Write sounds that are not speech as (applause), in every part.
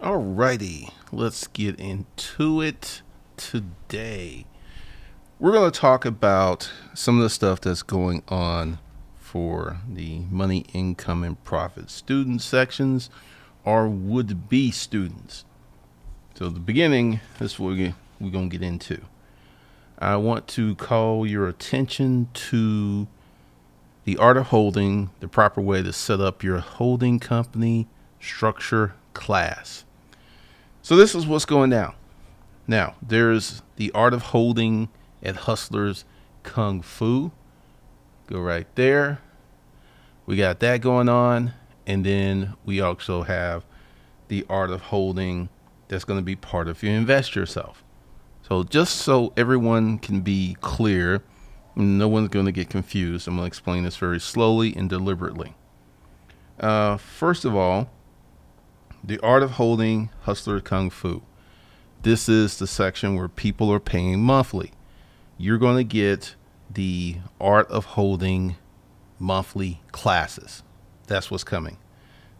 Alrighty, let's get into it today. We're going to talk about some of the stuff that's going on for the money, income, and profit student sections or would be students. So, the beginning, this is what we're going to get into. I want to call your attention to the art of holding, the proper way to set up your holding company structure class. So this is what's going down. Now, there's the art of holding at Hustlers Kung Fu. Go right there. We got that going on. And then we also have the art of holding that's going to be part of your invest yourself. So just so everyone can be clear, no one's going to get confused. I'm going to explain this very slowly and deliberately. Uh, first of all, the Art of Holding Hustler Kung Fu. This is the section where people are paying monthly. You're going to get the Art of Holding monthly classes. That's what's coming.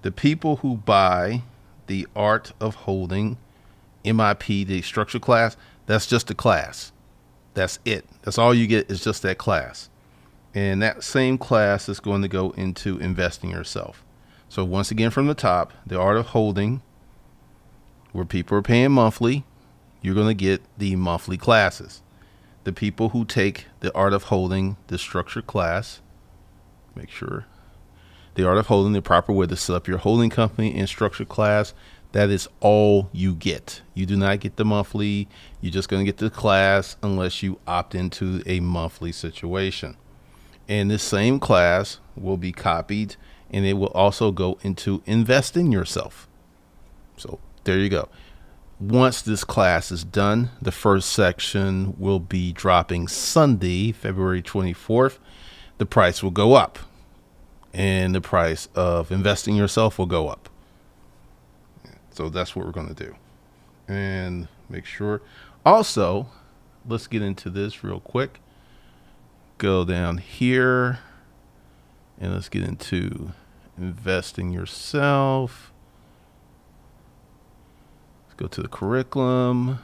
The people who buy the Art of Holding MIP, the structure class, that's just a class. That's it. That's all you get is just that class. And that same class is going to go into investing yourself. So once again from the top, the art of holding, where people are paying monthly, you're going to get the monthly classes. The people who take the art of holding the structured class, make sure the art of holding the proper way to set up your holding company in structured class. That is all you get. You do not get the monthly. You're just going to get the class unless you opt into a monthly situation. And this same class will be copied and it will also go into invest in yourself. So there you go. Once this class is done, the first section will be dropping Sunday, February 24th. The price will go up, and the price of investing yourself will go up. So that's what we're going to do. And make sure. Also, let's get into this real quick. Go down here and let's get into investing yourself. Let's go to the curriculum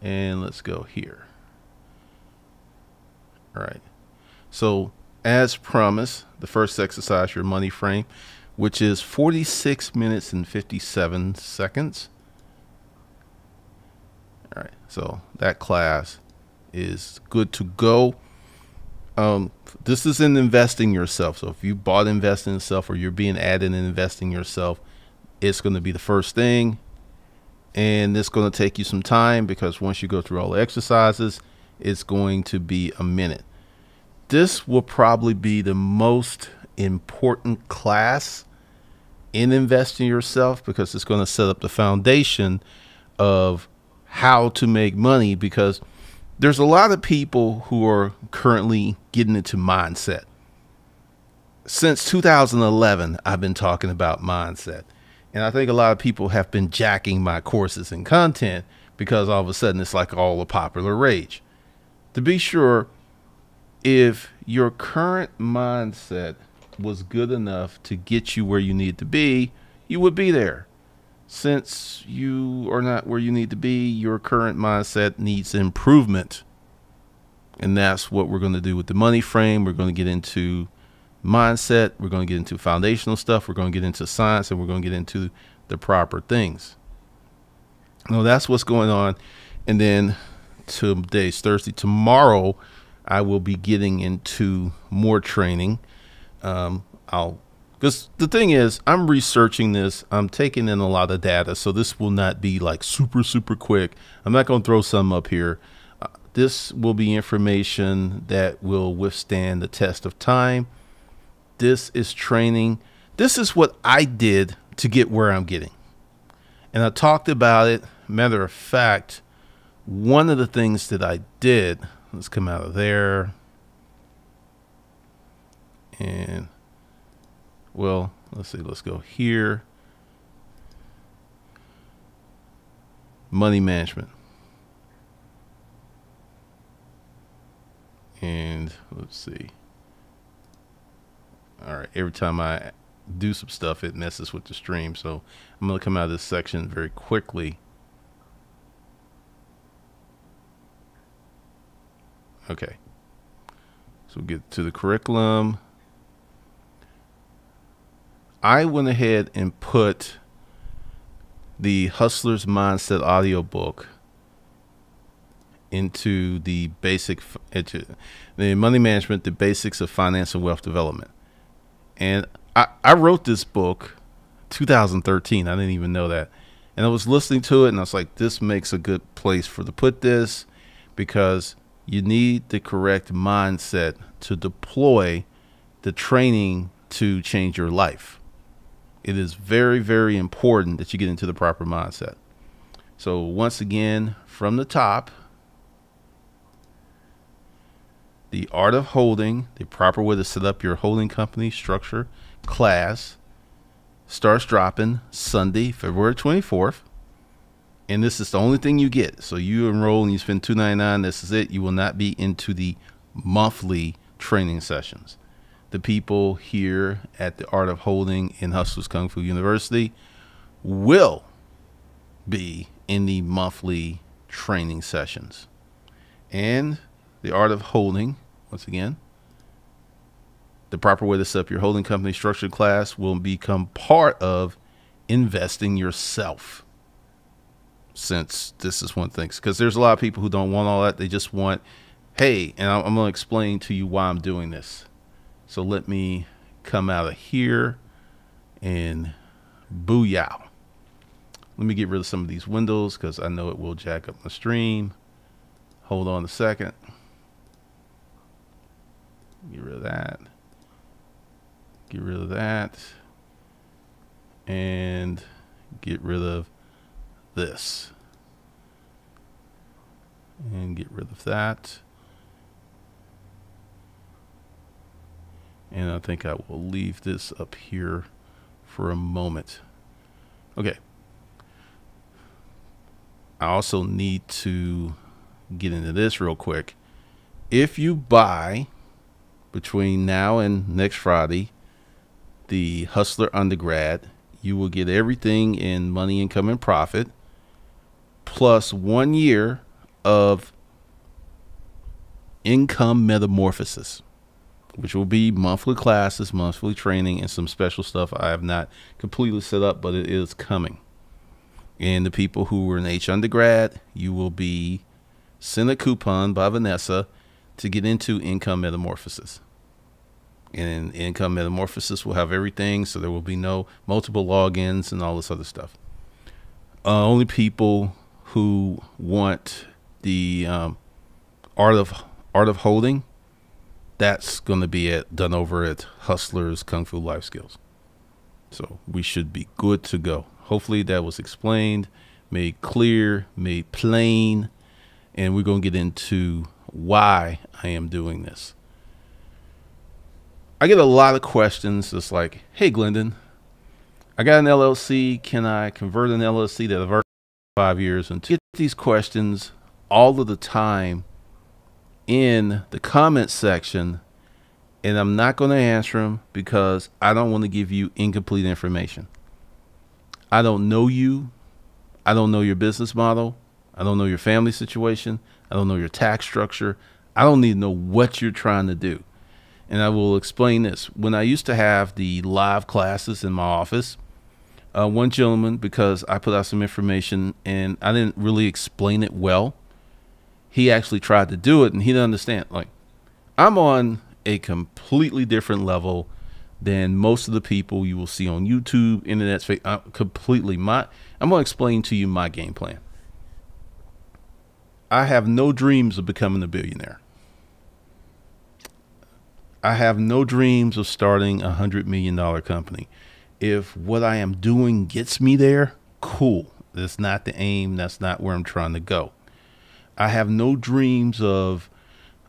and let's go here. All right. So, as promised, the first exercise, your money frame, which is 46 minutes and 57 seconds. All right. So, that class is good to go um, this is in investing yourself. So if you bought investing yourself or you're being added in investing yourself, it's going to be the first thing. And it's going to take you some time because once you go through all the exercises, it's going to be a minute. This will probably be the most important class in investing yourself because it's going to set up the foundation of how to make money because – there's a lot of people who are currently getting into mindset. Since 2011, I've been talking about mindset. And I think a lot of people have been jacking my courses and content because all of a sudden it's like all a popular rage. To be sure, if your current mindset was good enough to get you where you need to be, you would be there since you are not where you need to be, your current mindset needs improvement. And that's what we're going to do with the money frame. We're going to get into mindset, we're going to get into foundational stuff, we're going to get into science, and we're going to get into the proper things. No, that's what's going on. And then today's Thursday. Tomorrow, I will be getting into more training. Um, I'll because the thing is, I'm researching this, I'm taking in a lot of data, so this will not be like super, super quick. I'm not going to throw some up here. Uh, this will be information that will withstand the test of time. This is training. This is what I did to get where I'm getting. And I talked about it. Matter of fact, one of the things that I did, let's come out of there. And well, let's see, let's go here. Money management. And let's see. All right, every time I do some stuff, it messes with the stream. So I'm going to come out of this section very quickly. Okay. So we'll get to the curriculum. I went ahead and put the Hustler's Mindset audiobook into the basic the money management, the basics of finance and wealth development. And I, I wrote this book 2013. I didn't even know that. And I was listening to it and I was like, this makes a good place for to put this because you need the correct mindset to deploy the training to change your life it is very, very important that you get into the proper mindset. So, once again, from the top, the art of holding, the proper way to set up your holding company structure class starts dropping Sunday, February 24th. And this is the only thing you get. So you enroll and you spend 299. This is it. You will not be into the monthly training sessions the people here at the Art of Holding in Hustlers Kung Fu University will be in the monthly training sessions. And the Art of Holding, once again, the proper way to set up your holding company structure class will become part of investing yourself. Since this is one thing, because there's a lot of people who don't want all that. They just want, hey, and I'm, I'm going to explain to you why I'm doing this. So let me come out of here and booyah. Let me get rid of some of these windows because I know it will jack up my stream. Hold on a second. Get rid of that. Get rid of that. And get rid of this. And get rid of that. And I think I will leave this up here for a moment. Okay. I also need to get into this real quick. If you buy between now and next Friday the Hustler Undergrad, you will get everything in money, income, and profit, plus one year of income metamorphosis which will be monthly classes, monthly training, and some special stuff I have not completely set up, but it is coming. And the people who were in H undergrad, you will be sent a coupon by Vanessa to get into income metamorphosis. And income metamorphosis will have everything, so there will be no multiple logins and all this other stuff. Uh, only people who want the um, art of art of holding that's going to be it done over at Hustlers Kung Fu Life Skills. So we should be good to go. Hopefully that was explained, made clear, made plain, and we're going to get into why I am doing this. I get a lot of questions. It's like, hey, Glendon, I got an LLC. Can I convert an LLC that I've already five years? And to get these questions all of the time in the comment section and I'm not going to answer them because I don't want to give you incomplete information. I don't know you. I don't know your business model. I don't know your family situation. I don't know your tax structure. I don't need to know what you're trying to do. And I will explain this. When I used to have the live classes in my office, uh, one gentleman, because I put out some information and I didn't really explain it well, he actually tried to do it and he didn't understand. Like, I'm on a completely different level than most of the people you will see on YouTube, Internet. I'm uh, completely. My, I'm to explain to you my game plan. I have no dreams of becoming a billionaire. I have no dreams of starting a hundred million dollar company. If what I am doing gets me there, cool. That's not the aim. That's not where I'm trying to go. I have no dreams of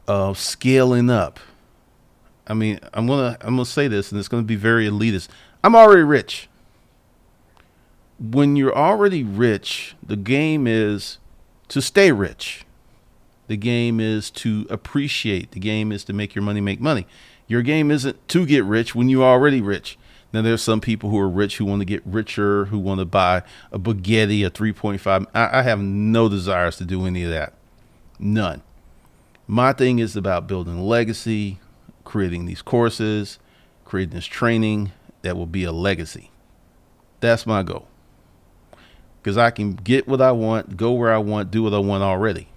of scaling up. I mean, I'm gonna I'm gonna say this, and it's gonna be very elitist. I'm already rich. When you're already rich, the game is to stay rich. The game is to appreciate. The game is to make your money make money. Your game isn't to get rich when you're already rich. Now there's some people who are rich who want to get richer, who want to buy a Bugatti, a 3.5. I, I have no desires to do any of that. None. My thing is about building legacy, creating these courses, creating this training that will be a legacy. That's my goal. Because I can get what I want, go where I want, do what I want already.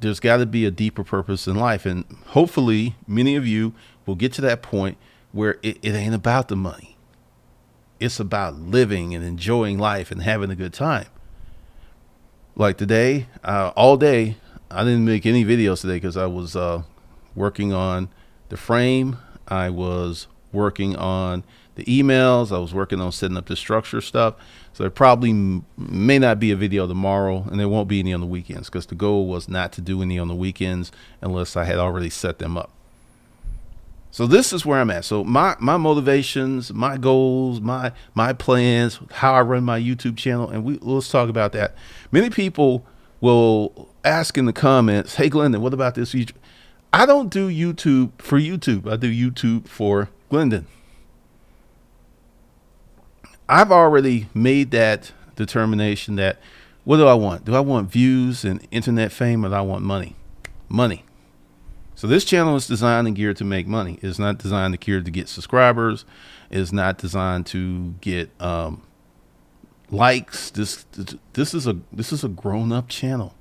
There's got to be a deeper purpose in life. And hopefully, many of you will get to that point where it, it ain't about the money. It's about living and enjoying life and having a good time. Like today, uh, all day, I didn't make any videos today because I was uh, working on the frame. I was working on the emails. I was working on setting up the structure stuff. So there probably may not be a video tomorrow, and there won't be any on the weekends because the goal was not to do any on the weekends unless I had already set them up. So this is where I'm at. So my my motivations, my goals, my my plans, how I run my YouTube channel, and we let's talk about that. Many people will ask in the comments, "Hey Glendon, what about this?" I don't do YouTube for YouTube. I do YouTube for Glendon. I've already made that determination that what do I want? Do I want views and internet fame or do I want money? Money. So this channel is designed and geared to make money. It's not designed to geared to get subscribers. It's not designed to get um, likes. This this is a this is a grown up channel.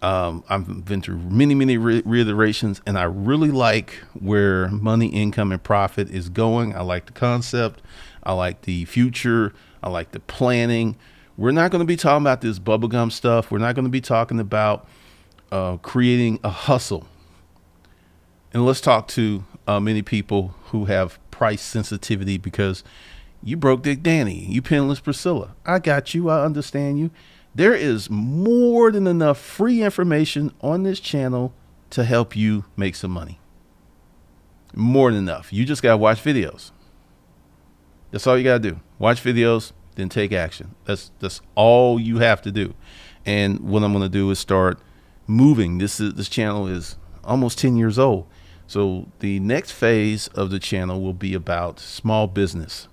Um, I've been through many many re- reiterations, and I really like where money, income, and profit is going. I like the concept. I like the future. I like the planning. We're not going to be talking about this bubblegum stuff. We're not going to be talking about uh, creating a hustle. And let's talk to uh, many people who have price sensitivity because you broke Dick Danny, you penniless Priscilla. I got you. I understand you. There is more than enough free information on this channel to help you make some money. More than enough. You just got to watch videos. That's all you got to do. Watch videos, then take action. That's that's all you have to do. And what I'm going to do is start moving. This is this channel is almost 10 years old. So the next phase of the channel will be about small business,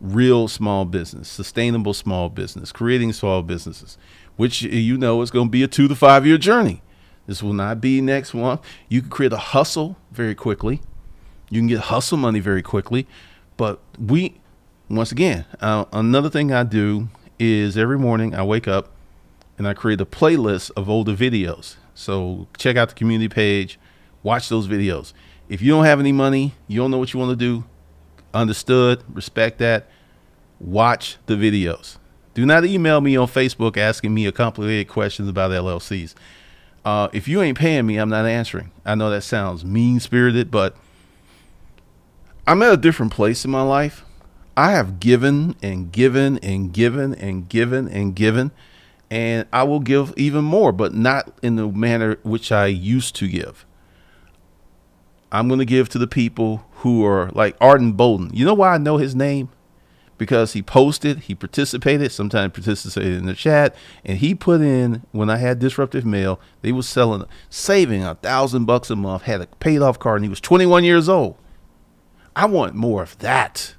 real small business, sustainable small business, creating small businesses, which you know is going to be a two to five year journey. This will not be next month. You can create a hustle very quickly. You can get hustle money very quickly. But we, once again, uh, another thing I do is every morning I wake up and I create a playlist of older videos. So check out the community page, watch those videos. If you don't have any money, you don't know what you want to do, understood, respect that. Watch the videos. Do not email me on Facebook asking me a complicated questions about LLCs. Uh, if you ain't paying me, I'm not answering. I know that sounds mean spirited, but I'm at a different place in my life. I have given and given and given and given and given and I will give even more, but not in the manner which I used to give. I'm going to give to the people who are like Arden Bolden. You know why I know his name? Because he posted, he participated, sometimes participated in the chat, and he put in when I had disruptive mail, they was selling, saving a thousand bucks a month, had a paid off card, and he was 21 years old. I want more of that.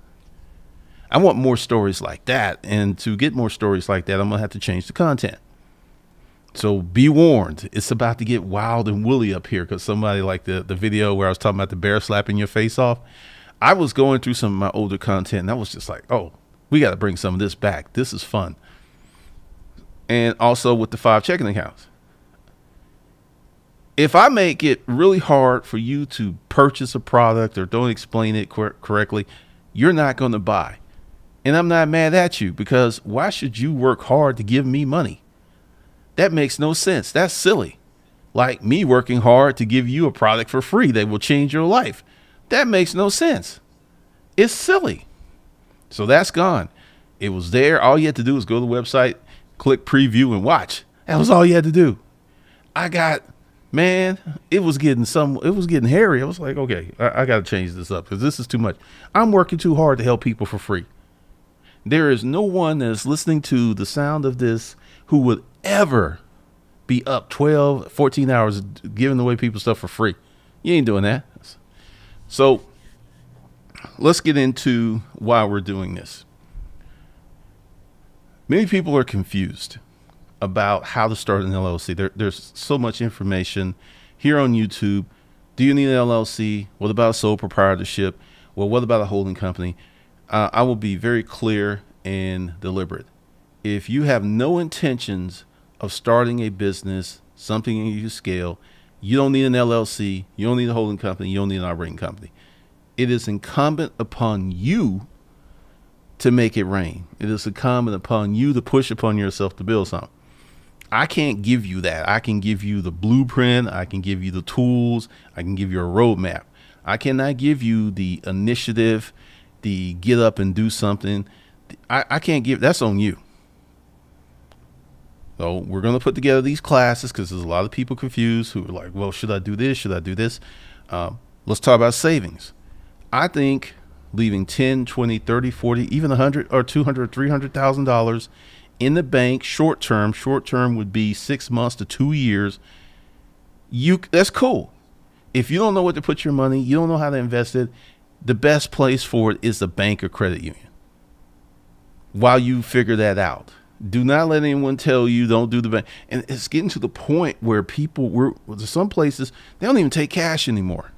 I want more stories like that. And to get more stories like that, I'm going to have to change the content. So be warned, it's about to get wild and woolly up here because somebody like the, the video where I was talking about the bear slapping your face off. I was going through some of my older content and I was just like, oh, we got to bring some of this back. This is fun. And also with the five checking accounts. If I make it really hard for you to purchase a product or don't explain it cor- correctly, you're not going to buy. And I'm not mad at you because why should you work hard to give me money? That makes no sense. That's silly. Like me working hard to give you a product for free that will change your life. That makes no sense. It's silly. So that's gone. It was there. All you had to do was go to the website, click preview, and watch. That was all you had to do. I got, man, it was getting some, it was getting hairy. I was like, okay, I, I got to change this up because this is too much. I'm working too hard to help people for free. There is no one that's listening to the sound of this who would ever be up 12, 14 hours giving away people stuff for free. You ain't doing that. So let's get into why we're doing this. Many people are confused about how to start an LLC. There, there's so much information here on YouTube. Do you need an LLC? What about a sole proprietorship? Well, what about a holding company? Uh, I will be very clear and deliberate. If you have no intentions of starting a business, something you scale, you don't need an LLC, you don't need a holding company, you don't need an operating company. It is incumbent upon you to make it rain. It is incumbent upon you to push upon yourself to build something. I can't give you that. I can give you the blueprint, I can give you the tools, I can give you a roadmap. I cannot give you the initiative, the get up and do something. I, I can't give that's on you. So we're going to put together these classes because there's a lot of people confused who are like, well, should I do this? Should I do this? Uh, let's talk about savings. I think leaving 10, 20, 30, 40, even 100 or 200, 300,000 dollars in the bank short term, short term would be 6 months to 2 years. You that's cool. If you don't know what to put your money, you don't know how to invest it, the best place for it is the bank or credit union. While you figure that out do not let anyone tell you don't do the bank. And it's getting to the point where people were some places they don't even take cash anymore.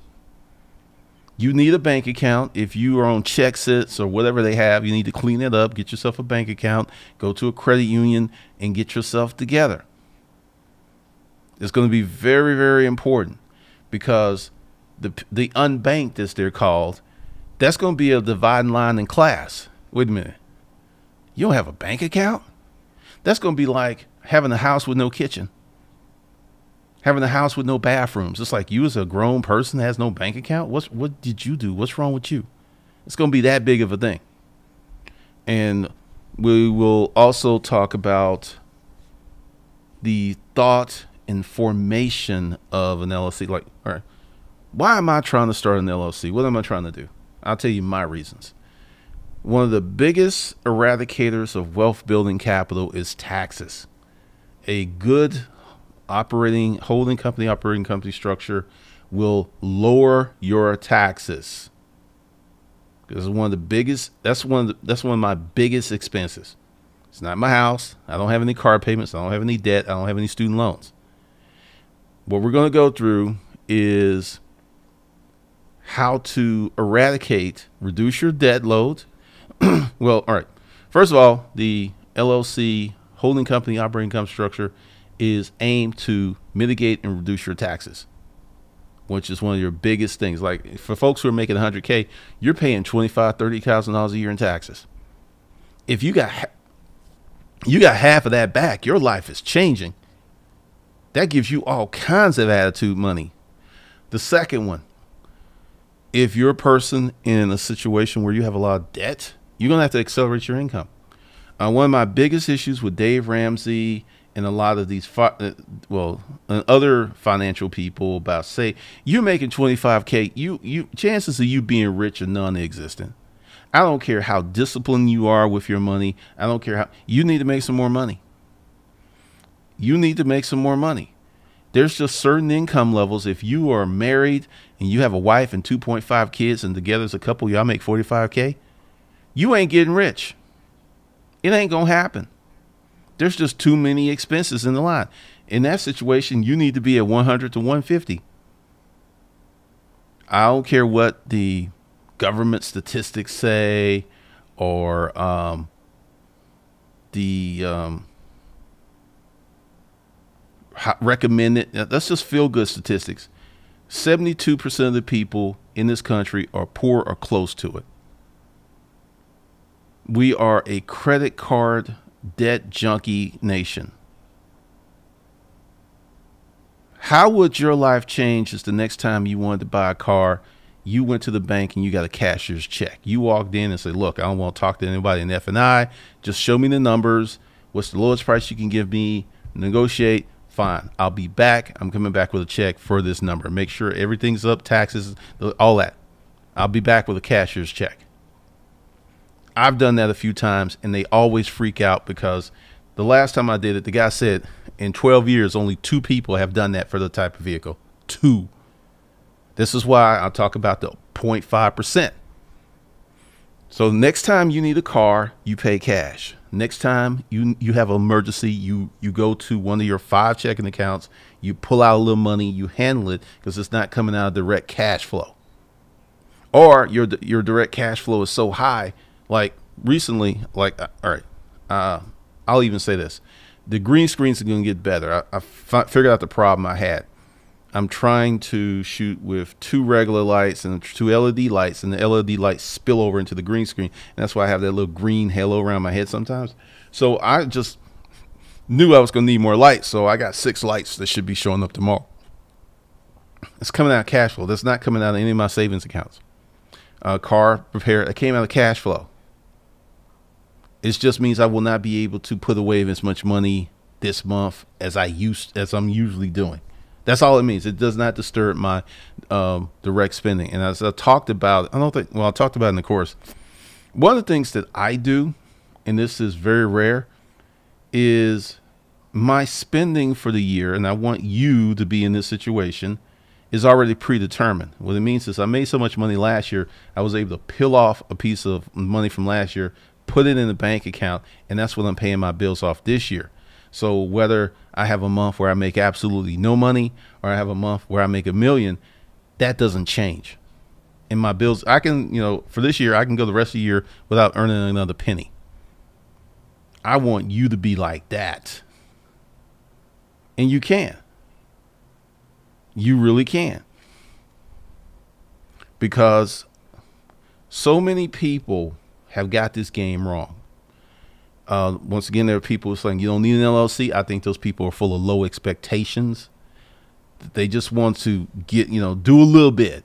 You need a bank account. If you are on ChexIT or whatever they have, you need to clean it up, get yourself a bank account, go to a credit union and get yourself together. It's going to be very, very important because the the unbanked, as they're called, that's going to be a dividing line in class. Wait a minute. You don't have a bank account? That's going to be like having a house with no kitchen, having a house with no bathrooms. It's like you as a grown person has no bank account. What's what did you do? What's wrong with you? It's going to be that big of a thing. And we will also talk about the thought and formation of an LLC. Like, all right, why am I trying to start an LLC? What am I trying to do? I'll tell you my reasons. One of the biggest eradicators of wealth building capital is taxes. A good operating holding company operating company structure will lower your taxes. This is one of the biggest that's one of the, that's one of my biggest expenses. It's not my house. I don't have any car payments. I don't have any debt. I don't have any student loans. What we're going to go through is how to eradicate, reduce your debt load, (clears throat) well, all right. First of all, the LLC holding company operating income structure is aimed to mitigate and reduce your taxes, which is one of your biggest things. Like for folks who are making 100K, you're paying $25,000, $30,000 a year in taxes. If you got you got half of that back, your life is changing. That gives you all kinds of attitude money. The second one, if you're a person in a situation where you have a lot of debt, you're going to have to accelerate your income. Uh, one of my biggest issues with Dave Ramsey and a lot of these, uh, well, and other financial people about say you're making 25k, you you chances of you being rich are non-existent. I don't care how disciplined you are with your money. I don't care how you need to make some more money. You need to make some more money. There's just certain income levels. If you are married and you have a wife and 2.5 kids and together as a couple, y'all make 45k you ain't getting rich. It ain't going to happen. There's just too many expenses in the line. In that situation, you need to be at 100 to 150. I don't care what the government statistics say or um, the um, recommended. That's just feel good statistics. 72% of the people in this country are poor or close to it we are a credit card debt junkie nation. How would your life change if the next time you wanted to buy a car, you went to the bank and you got a cashier's check? You walked in and said, "Look, I don't want to talk to anybody in F and I. Just show me the numbers. What's the lowest price you can give me? Negotiate. Fine. I'll be back. I'm coming back with a check for this number. Make sure everything's up, taxes, all that. I'll be back with a cashier's check." I've done that a few times and they always freak out because the last time I did it, the guy said in 12 years, only two people have done that for the type of vehicle. Two. This is why I talk about the 0.5%. So next time you need a car, you pay cash. Next time you you have an emergency, you you go to one of your five checking accounts, you pull out a little money, you handle it because it's not coming out of direct cash flow. Or your your direct cash flow is so high, like recently, like uh, all right, uh, I'll even say this: the green screens are going to get better. I, I fi- figured out the problem I had. I'm trying to shoot with two regular lights and two LED lights, and the LED lights spill over into the green screen. And that's why I have that little green halo around my head sometimes. So I just knew I was going to need more lights. So I got six lights that should be showing up tomorrow. It's coming out of cash flow. That's not coming out of any of my savings accounts. Uh, car repair, it came out of cash flow. It just means I will not be able to put away as much money this month as I used as I'm usually doing. That's all it means. It does not disturb my um, direct spending. And as I talked about, I don't think, well, I talked about in the course, one of the things that I do, and this is very rare, is my spending for the year, and I want you to be in this situation, is already predetermined. What it means is I made so much money last year, I was able to peel off a piece of money from last year, put it in the bank account, and that's what I'm paying my bills off this year. So whether I have a month where I make absolutely no money or I have a month where I make a million, that doesn't change. And my bills, I can, you know, for this year, I can go the rest of the year without earning another penny. I want you to be like that. And you can. You really can. Because so many people have got this game wrong. Uh, once again, there are people saying you don't need an LLC. I think those people are full of low expectations. They just want to get, you know, do a little bit,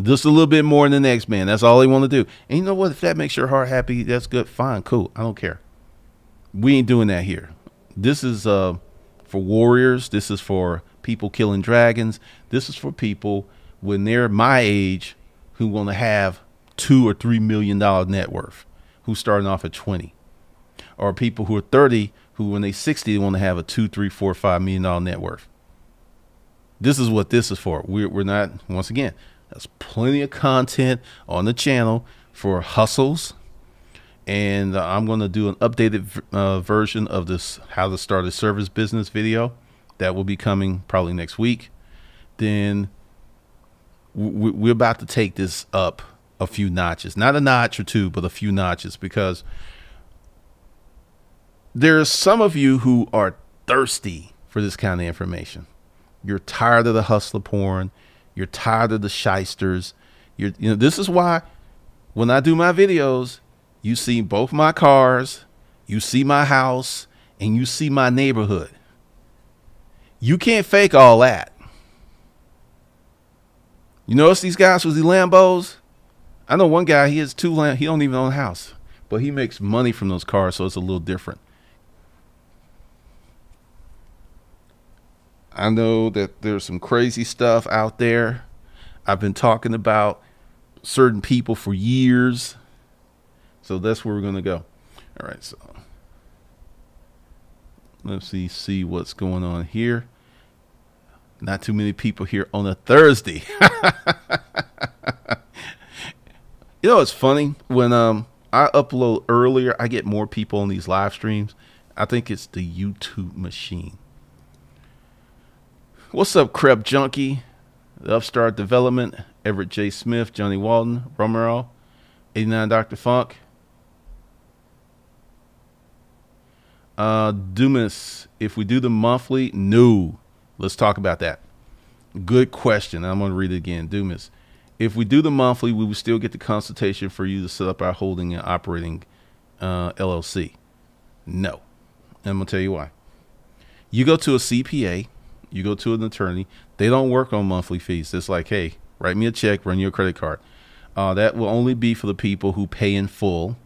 just a little bit more than the next man. That's all they want to do. And you know what? If that makes your heart happy, that's good. Fine, cool. I don't care. We ain't doing that here. This is uh, for warriors. This is for people killing dragons. This is for people when they're my age who want to have two or three million dollar net worth, who's starting off at 20 or people who are 30 who when they 60 want to have a two, three, four, five million dollar net worth. This is what this is for. We're, we're not, once again, there's plenty of content on the channel for hustles. And I'm going to do an updated uh, version of this how to start a service business video that will be coming probably next week. Then we're about to take this up a few notches, not a notch or two, but a few notches because there's some of you who are thirsty for this kind of information. You're tired of the hustler porn. You're tired of the shysters. You're, you know, this is why when I do my videos, you see both my cars, you see my house, and you see my neighborhood. You can't fake all that. You notice these guys with the Lambos? I know one guy, he has two Lam- he don't even own a house, but he makes money from those cars, so it's a little different. I know that there's some crazy stuff out there. I've been talking about certain people for years. So that's where we're going to go. All right, so let's see see what's going on here. Not too many people here on a Thursday. (laughs) you know, it's funny when um I upload earlier, I get more people on these live streams. I think it's the YouTube machine. What's up, Crep Junkie? The Upstart Development, Everett J. Smith, Johnny Walton, Romero, 89 Dr. Funk. Uh, Dumas, if we do the monthly, no. Let's talk about that. Good question. I'm going to read it again. Dumas, if we do the monthly, we will still get the consultation for you to set up our holding and operating uh, LLC. No. I'm going to tell you why. You go to a CPA you go to an attorney. They don't work on monthly fees. It's like, hey, write me a check, run your credit card. Uh, that will only be for the people who pay in full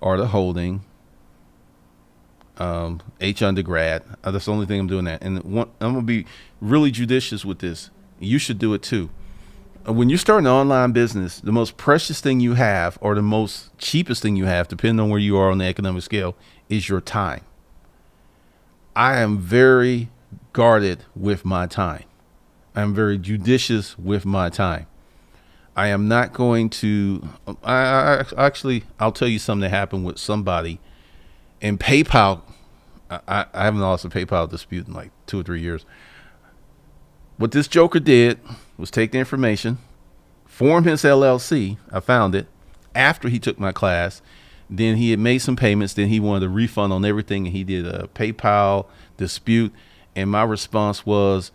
or the holding. Um, H undergrad. Uh, that's the only thing I'm doing that. And one, I'm gonna be really judicious with this. You should do it too. Uh, when you start an online business, the most precious thing you have, or the most cheapest thing you have, depending on where you are on the economic scale, is your time. I am very guarded with my time. I'm very judicious with my time. I am not going to. I, I, actually, I'll tell you something that happened with somebody, and PayPal. I, I haven't lost a PayPal dispute in like two or three years. What this joker did was take the information, form his LLC. I found it after he took my class. Then he had made some payments. Then he wanted a refund on everything, and he did a PayPal dispute. And my response was,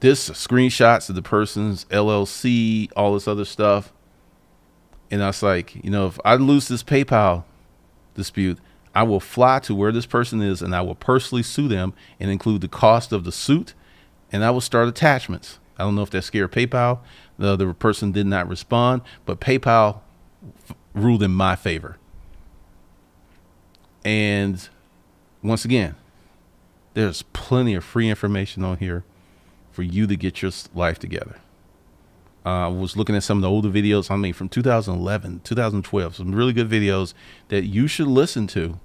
this screenshots of the person's LLC, all this other stuff. And I was like, you know, if I lose this PayPal dispute, I will fly to where this person is and I will personally sue them and include the cost of the suit and I will start attachments. I don't know if that scared PayPal. The other person did not respond, but PayPal ruled in my favor. And once again, there's plenty of free information on here for you to get your life together. Uh, I was looking at some of the older videos, I mean, from 2011, 2012, some really good videos that you should listen to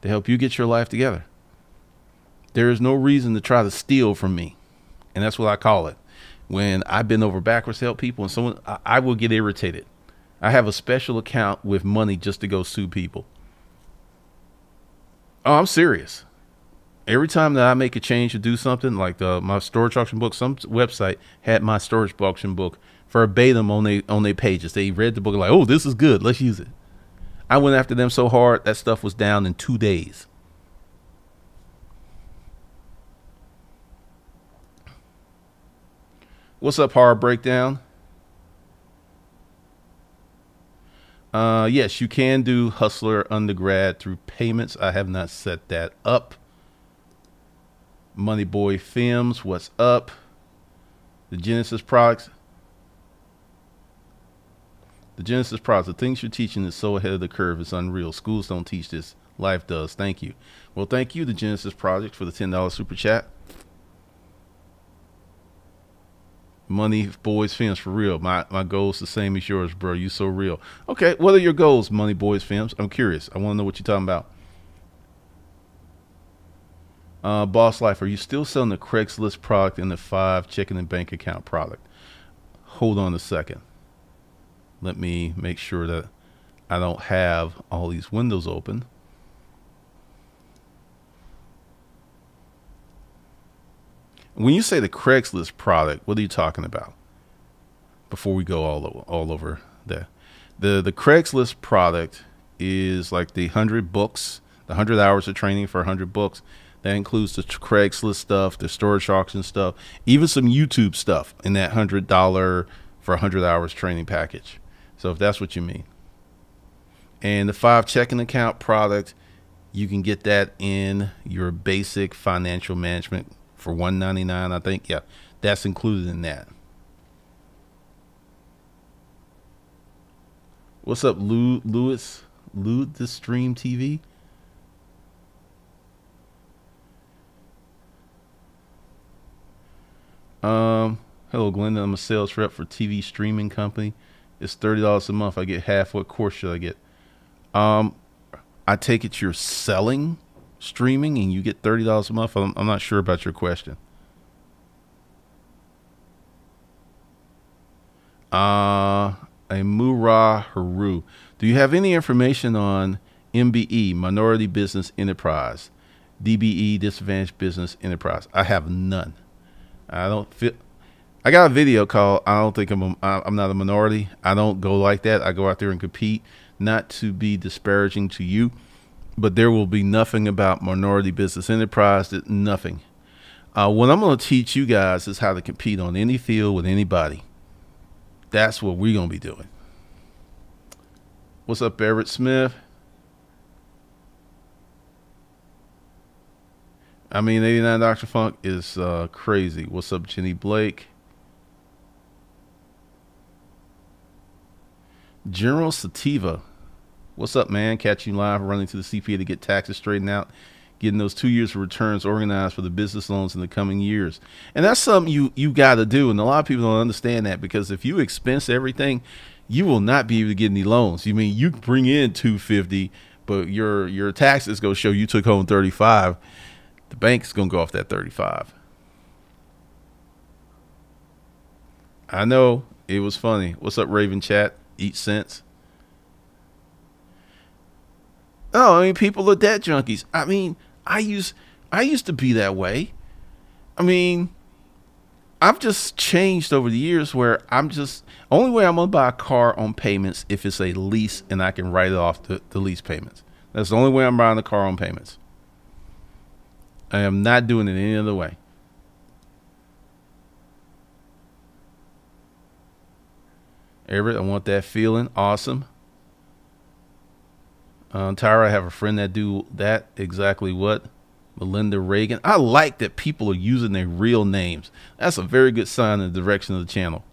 to help you get your life together. There is no reason to try to steal from me. And that's what I call it. When I bend over backwards to help people and someone, I, I will get irritated. I have a special account with money just to go sue people. Oh, I'm serious every time that I make a change to do something, like the, my storage auction book, some website had my storage auction book verbatim on their on their pages. They read the book like, oh, this is good. Let's use it. I went after them so hard that stuff was down in two days. What's up, hard breakdown? Uh, yes, you can do Hustler undergrad through payments. I have not set that up. Money Boy Films, what's up? The Genesis Project. The Genesis Project, the things you're teaching is so ahead of the curve, it's unreal. Schools don't teach this. Life does. Thank you. Well, thank you, the Genesis Project, for the $10 super chat. Money Boys Films for real. My my goal's the same as yours, bro. You so real. Okay, what are your goals, Money Boys Films? I'm curious. I want to know what you're talking about. Uh, Boss Life, are you still selling the Craigslist product and the five checking and bank account product? Hold on a second. Let me make sure that I don't have all these windows open. When you say the Craigslist product, what are you talking about? Before we go all over, all over there, the the Craigslist product is like the hundred books, the hundred hours of training for hundred books that includes the Craigslist stuff, the storage auction stuff, even some YouTube stuff in that hundred dollar for hundred hours training package. So if that's what you mean. And the five checking account product, you can get that in your basic financial management for 199 I think. Yeah, that's included in that. What's up, Lou Lewis? Lou the Stream TV? Um, hello, Glenda. I'm a sales rep for TV streaming company. It's thirty dollars a month. I get half. What course should I get? Um, I take it you're selling streaming and you get thirty dollars a month. I'm, I'm not sure about your question. Uh, a Mura Haru. Do you have any information on MBE, Minority Business Enterprise, DBE, Disadvantaged Business Enterprise? I have none. I don't feel. I got a video called "I don't think I'm a, I'm not a minority." I don't go like that. I go out there and compete, not to be disparaging to you, but there will be nothing about minority business enterprise. Nothing. Uh, what I'm going to teach you guys is how to compete on any field with anybody. That's what we're going to be doing. What's up, Everett Smith? I mean, 89 Dr. Funk is uh, crazy. What's up, Jenny Blake? General Sativa. What's up, man? Catch you live running to the CPA to get taxes straightened out, getting those two years of returns organized for the business loans in the coming years. And that's something you, you got to do. And a lot of people don't understand that because if you expense everything, you will not be able to get any loans. You mean you bring in 250, but your your taxes go show you took home 35 the bank's going to go off that 35. I know It was funny. What's up, Raven Chat? Eat sense. Oh, I mean, people are debt junkies. I mean, I used I used to be that way. I mean, I've just changed over the years where I'm just only way I'm gonna buy a car on payments if it's a lease and I can write it off the, the lease payments. That's the only way I'm buying the car on payments. I am not doing it any other way. Everett, I want that feeling. Awesome. Um, Tyra, I have a friend that do that exactly what? Melinda Reagan. I like that people are using their real names. That's a very good sign in the direction of the channel.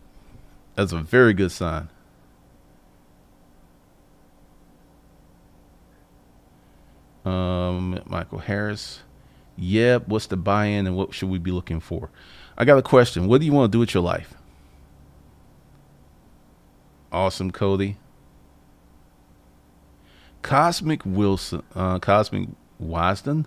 That's a very good sign. Um, Michael Harris. Yep. What's the buy-in and what should we be looking for? I got a question. What do you want to do with your life? Awesome, Cody. Cosmic Wilson, uh, Cosmic Wisdom.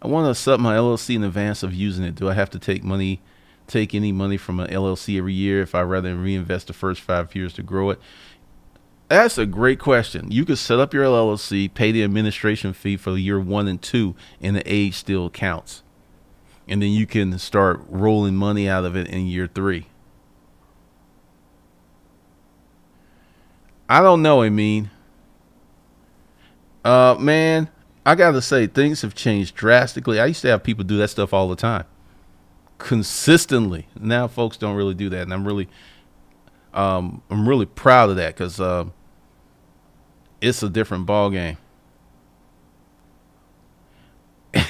I want to set my LLC in advance of using it. Do I have to take money, take any money from an LLC every year if I rather reinvest the first five years to grow it? That's a great question. You could set up your LLC, pay the administration fee for year one and two, and the age still counts. And then you can start rolling money out of it in year three. I don't know, I mean. Uh, man, I gotta say things have changed drastically. I used to have people do that stuff all the time, consistently. Now folks don't really do that, and I'm really, um, I'm really proud of that because uh, it's a different ball game. (laughs)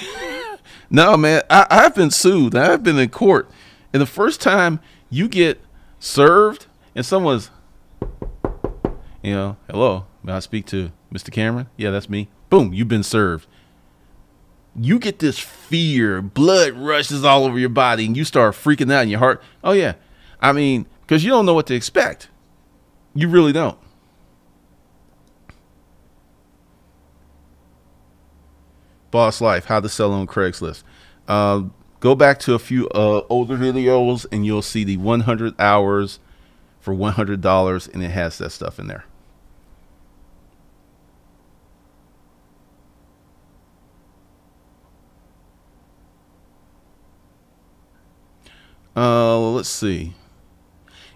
no, man, I, I've been sued. I've been in court, and the first time you get served and someone's, you know, hello, may I speak to Mr. Cameron? Yeah, that's me boom, you've been served. You get this fear, blood rushes all over your body, and you start freaking out in your heart. Oh, yeah. I mean, because you don't know what to expect. You really don't. Boss Life, how to sell on Craigslist. Uh, go back to a few uh, older videos and you'll see the 100 hours for $100 and it has that stuff in there. Uh, let's see.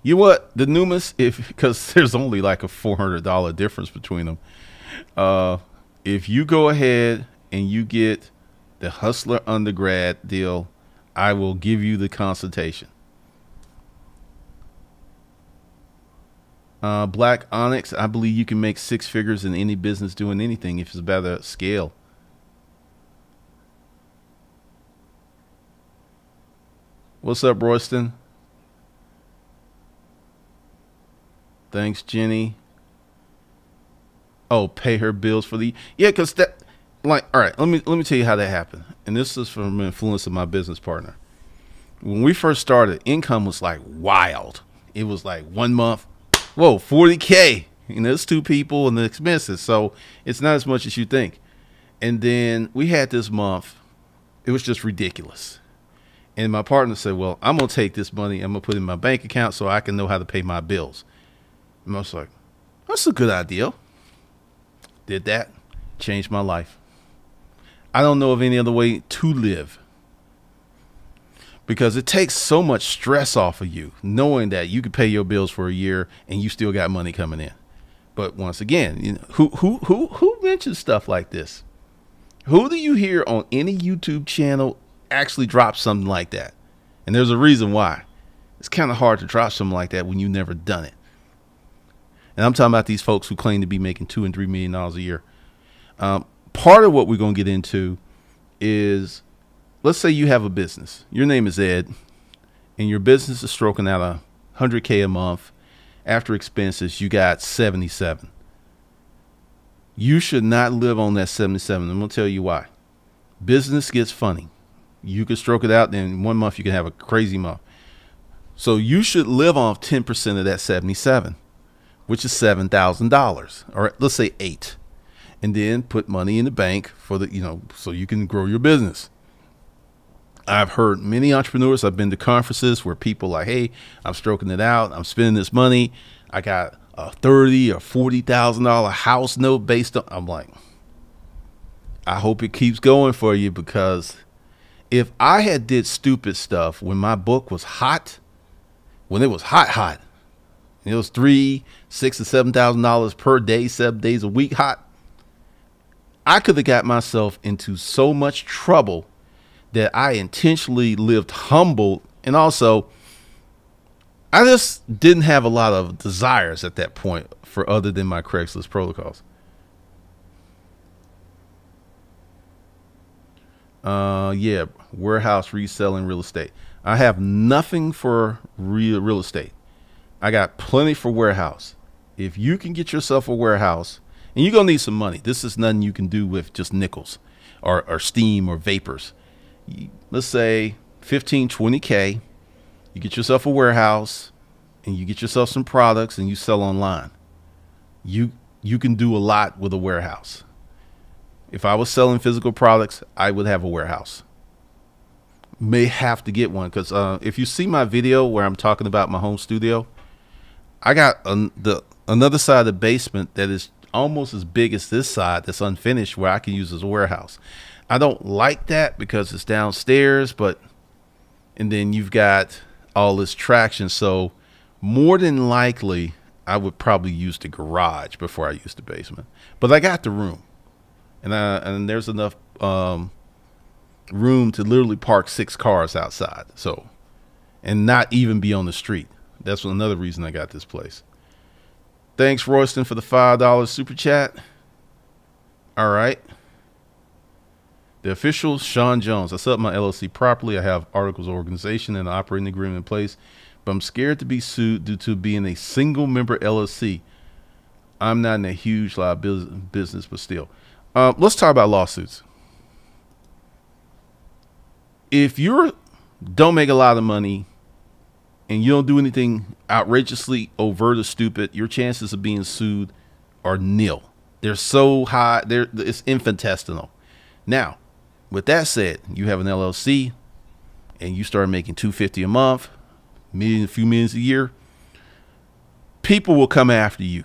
You know what? The Numis, if (laughs) because there's only like a four hundred dollar difference between them. Uh, if you go ahead and you get the Hustler undergrad deal, I will give you the consultation. Uh, Black Onyx, I believe you can make six figures in any business doing anything if it's about a scale. What's up, Royston? Thanks, Jenny. Oh, pay her bills for the yeah, cause that like all right. Let me let me tell you how that happened. And this is from influence of my business partner. When we first started, income was like wild. It was like one month, whoa, forty k. You know, it's two people and the expenses, so it's not as much as you think. And then we had this month, it was just ridiculous and my partner said, Well, I'm going to take this money, I'm going to put it in my bank account so I can know how to pay my bills. And I was like, That's a good idea. Did that, changed my life. I don't know of any other way to live because it takes so much stress off of you knowing that you could pay your bills for a year and you still got money coming in. But once again, you know, who who who who mentions stuff like this? Who do you hear on any YouTube channel actually drop something like that. And there's a reason why. It's kind of hard to drop something like that when you've never done it. And I'm talking about these folks who claim to be making two and three million dollars a year. Um, part of what we're going to get into is let's say you have a business. Your name is Ed, and your business is stroking out a 100K a month. After expenses, you got 77. You should not live on that 77. I'm going to tell you why. Business gets funny you can stroke it out. Then one month you can have a crazy month. So you should live off 10% of that 77, which is $7,000 or let's say eight. And then put money in the bank for the, you know, so you can grow your business. I've heard many entrepreneurs. I've been to conferences where people like, "Hey, I'm stroking it out. I'm spending this money. I got a thirty or forty thousand dollar house note based on." I'm like, I hope it keeps going for you because if I had did stupid stuff when my book was hot, when it was hot, hot, it was three, six, or seven thousand dollars per day, seven days a week hot. I could have got myself into so much trouble that I intentionally lived humble and also I just didn't have a lot of desires at that point for other than my Craigslist protocols. Uh, yeah, warehouse reselling real estate. I have nothing for real real estate. I got plenty for warehouse. If you can get yourself a warehouse, and you're gonna need some money. This is nothing you can do with just nickels or, or steam or vapors. Let's say 15, 20K, you get yourself a warehouse and you get yourself some products and you sell online. You you can do a lot with a warehouse. If I was selling physical products, I would have a warehouse. May have to get one because uh, if you see my video where I'm talking about my home studio, I got an, the another side of the basement that is almost as big as this side that's unfinished where I can use as a warehouse. I don't like that because it's downstairs, but and then you've got all this traction. So more than likely, I would probably use the garage before I use the basement. But I got the room and uh, and there's enough um, room to literally park six cars outside. So, and not even be on the street. That's another reason I got this place. Thanks, Royston, for the five dollars super chat. All right. The official Sean Jones. I set up my LLC properly. I have articles of organization and an operating agreement in place, but I'm scared to be sued due to being a single member LLC. I'm not in a huge liability business, but still. Uh, let's talk about lawsuits. If you don't make a lot of money and you don't do anything outrageously overt or stupid, your chances of being sued are nil. They're so high. They're it's infinitesimal. Now, with that said, you have an LLC and you start making 250 a month, million, a few millions a year. People will come after you.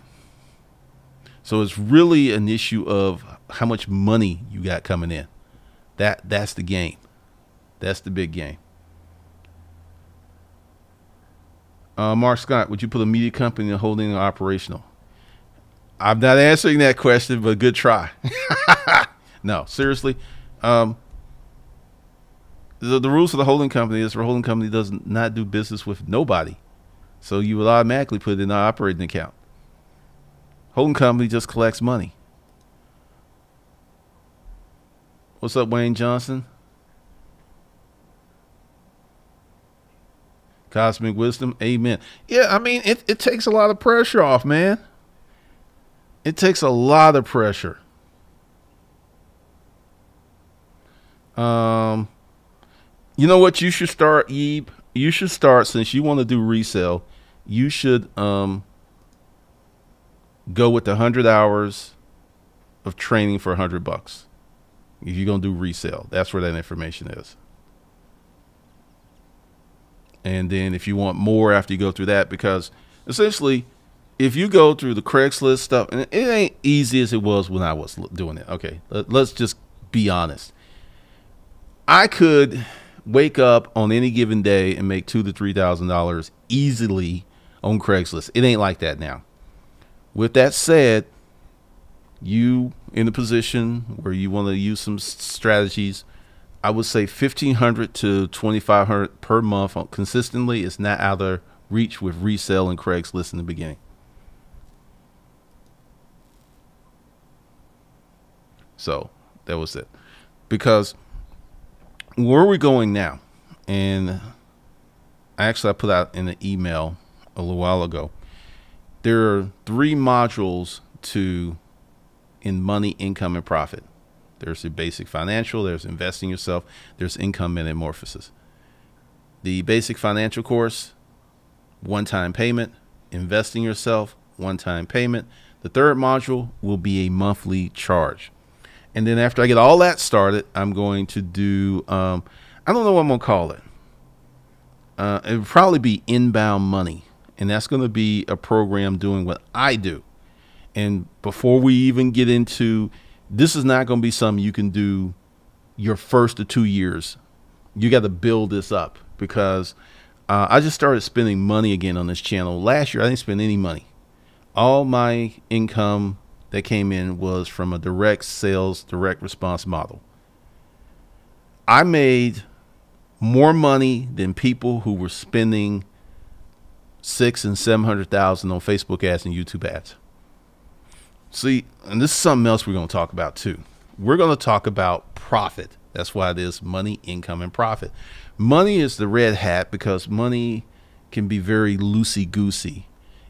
So it's really an issue of how much money you got coming in. That that's the game. That's the big game. Uh, Mark Scott, would you put a media company in holding operational? I'm not answering that question, but good try. (laughs) no, seriously. Um, the, the rules of the holding company is the holding company does not do business with nobody. So you would automatically put it in an operating account. Holding company just collects money. What's up, Wayne Johnson? Cosmic wisdom, amen. Yeah, I mean, it, it takes a lot of pressure off, man. It takes a lot of pressure. Um, you know what? You should start, Yeeb. You should start since you want to do resale. You should um go with the hundred hours of training for a hundred bucks. If you're to do resale, that's where that information is. And then if you want more after you go through that, because essentially, if you go through the Craigslist stuff, and it ain't easy as it was when I was doing it. Okay, let's just be honest. I could wake up on any given day and make two to three thousand dollars easily on Craigslist. It ain't like that now. With that said, you in a position where you want to use some strategies, I would say 1500 to 2500 per month consistently is not out of reach with resale and Craigslist in the beginning. So that was it. Because where are we going now? And actually, I put out in an email a little while ago. There are three modules to in money, income, and profit. There's the basic financial, there's investing yourself, there's income metamorphosis. The basic financial course, one time payment, investing yourself, one time payment. The third module will be a monthly charge. And then after I get all that started, I'm going to do, um, I don't know what I'm gonna call it. Uh, it would probably be inbound money, and that's going to be a program doing what I do. And before we even get into this, is not going to be something you can do your first or two years. You got to build this up because uh, I just started spending money again on this channel. Last year, I didn't spend any money. All my income that came in was from a direct sales, direct response model. I made more money than people who were spending six and seven hundred thousand on Facebook ads and YouTube ads. See, and this is something else we're going to talk about too. We're going to talk about profit. That's why is money, income, and profit. Money is the red hat because money can be very loosey goosey.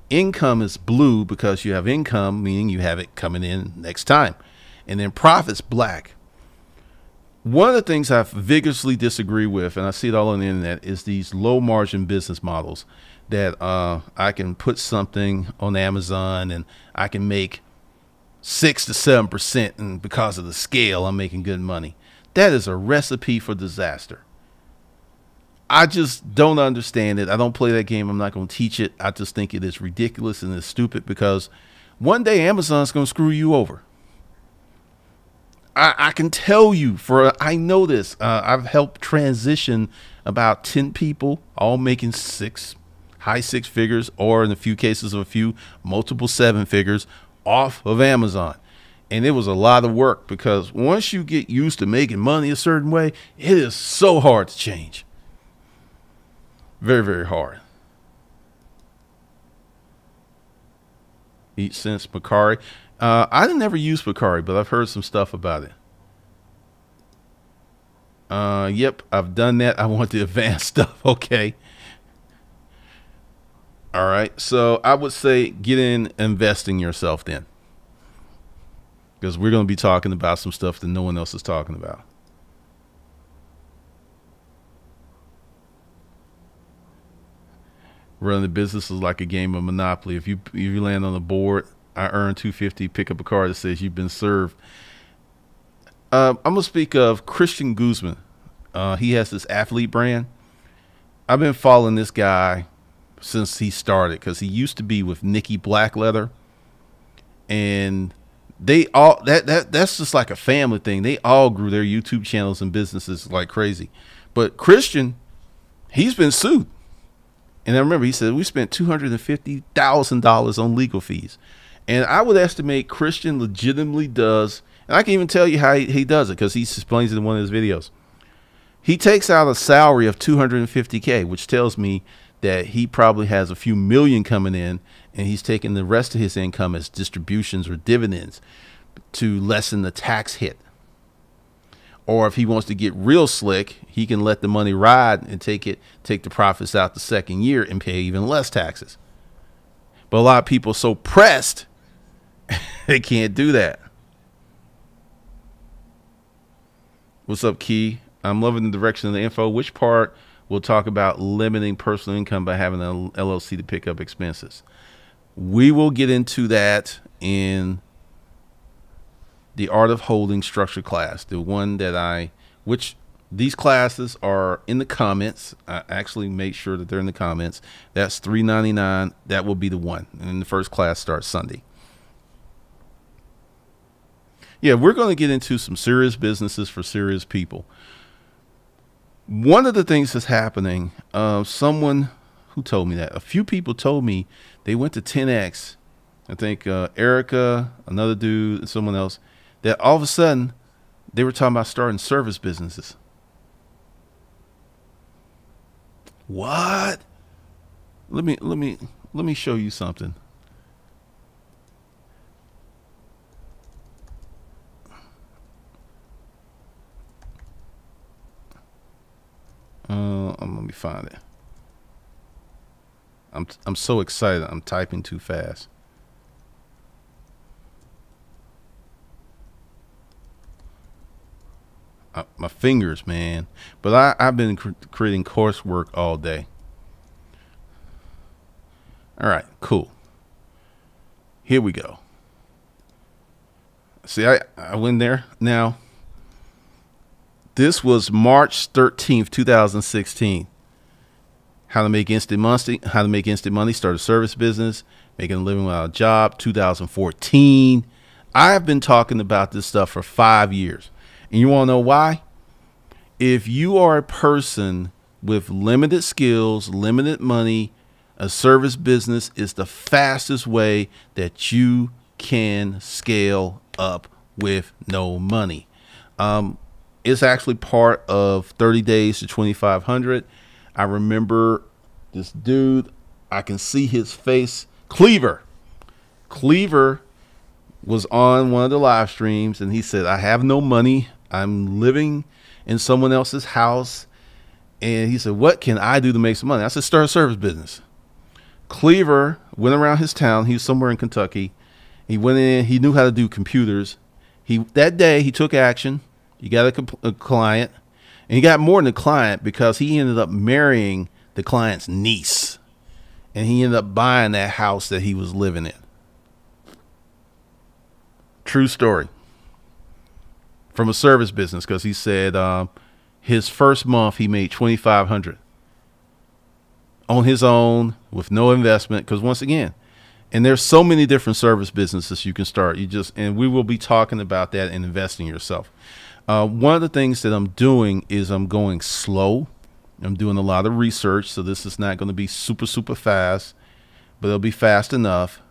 Income is blue because you have income, meaning you have it coming in next time. And then profit's black one of the things I vigorously disagree with, and I see it all on the internet, is these low margin business models that uh, I can put something on Amazon and I can make six to seven percent, and because of the scale, I'm making good money. That is a recipe for disaster. I just don't understand it. I don't play that game. I'm not going to teach it. I just think it is ridiculous and it's stupid because one day Amazon's going to screw you over. I, I, can tell you for I know this. Uh, I've helped transition about ten people, all making six, high six figures, or in a few cases of a few multiple seven figures, off of Amazon. And it was a lot of work because once you get used to making money a certain way, it is so hard to change. Very, very hard. Eat Sensei Mercari. Uh, I never used Mercari, but I've heard some stuff about it. Uh, yep, I've done that. (laughs) I want the advanced stuff. (laughs) Okay. All right. So I would say get in investing yourself then. Because we're going to be talking about some stuff that no one else is talking about. Running the business is like a game of Monopoly. If you if you land on the board I earn 250, pick up a card that says you've been served. Uh, I'm gonna speak of Christian Guzman. Uh, he has this athlete brand. I've been following this guy since he started because he used to be with Nikki Blackketter, and they all that that that's just like a family thing. They all grew their YouTube channels and businesses like crazy. But Christian, he's been sued. And I remember he said we spent two hundred and fifty thousand dollars on legal fees. And I would estimate Christian legitimately does, and I can even tell you how he, he does it because he explains it in one of his videos. He takes out a salary of 250K, which tells me that he probably has a few million coming in, and he's taking the rest of his income as distributions or dividends to lessen the tax hit. Or if he wants to get real slick, he can let the money ride and take it, take the profits out the second year and pay even less taxes. But a lot of people so pressed (laughs) they can't do that. What's up, Key? I'm loving the direction of the info. Which part will talk about limiting personal income by having an LLC to pick up expenses? We will get into that in the art of holding structure class, the one that I, which these classes are in the comments. I actually make sure that they're in the comments. That's three ninety nine. That will be the one, and the first class starts Sunday yeah, we're going to get into some serious businesses for serious people. One of the things that's happening, uh, someone who told me that, a few people told me they went to 10X. I think uh, Erica, another dude, and someone else, that all of a sudden they were talking about starting service businesses. What? Let me let me let me show you something. Uh, I'm let me find it. I'm I'm so excited. I'm typing too fast. Uh, my fingers, man. But I I've been cr creating coursework all day. All right, cool. Here we go. See, I I went there now This was March 13th, 2016. How to make instant money, how to make instant money, start a service business, making a living without a job, 2014. I have been talking about this stuff for five years. And you want to know why? If you are a person with limited skills, limited money, a service business is the fastest way that you can scale up with no money. Um, it's actually part of 30 days to 2500. I remember this dude, I can see his face, Cleaver. Cleaver was on one of the live streams and he said, I have no money. I'm living in someone else's house. And he said, What can I do to make some money? I said, Start a service business. Cleaver went around his town. He was somewhere in Kentucky. He went in, he knew how to do computers. He that day he took action. He got a, a client, and he got more than a client because he ended up marrying the client's niece, and he ended up buying that house that he was living in. True story. From a service business, because he said um, his first month he made twenty five hundred on his own with no investment. Because once again, and there's so many different service businesses you can start. You just and we will be talking about that and investing yourself. Uh, one of the things that I'm doing is I'm going slow. I'm doing a lot of research, so this is not going to be super super fast, but it'll be fast enough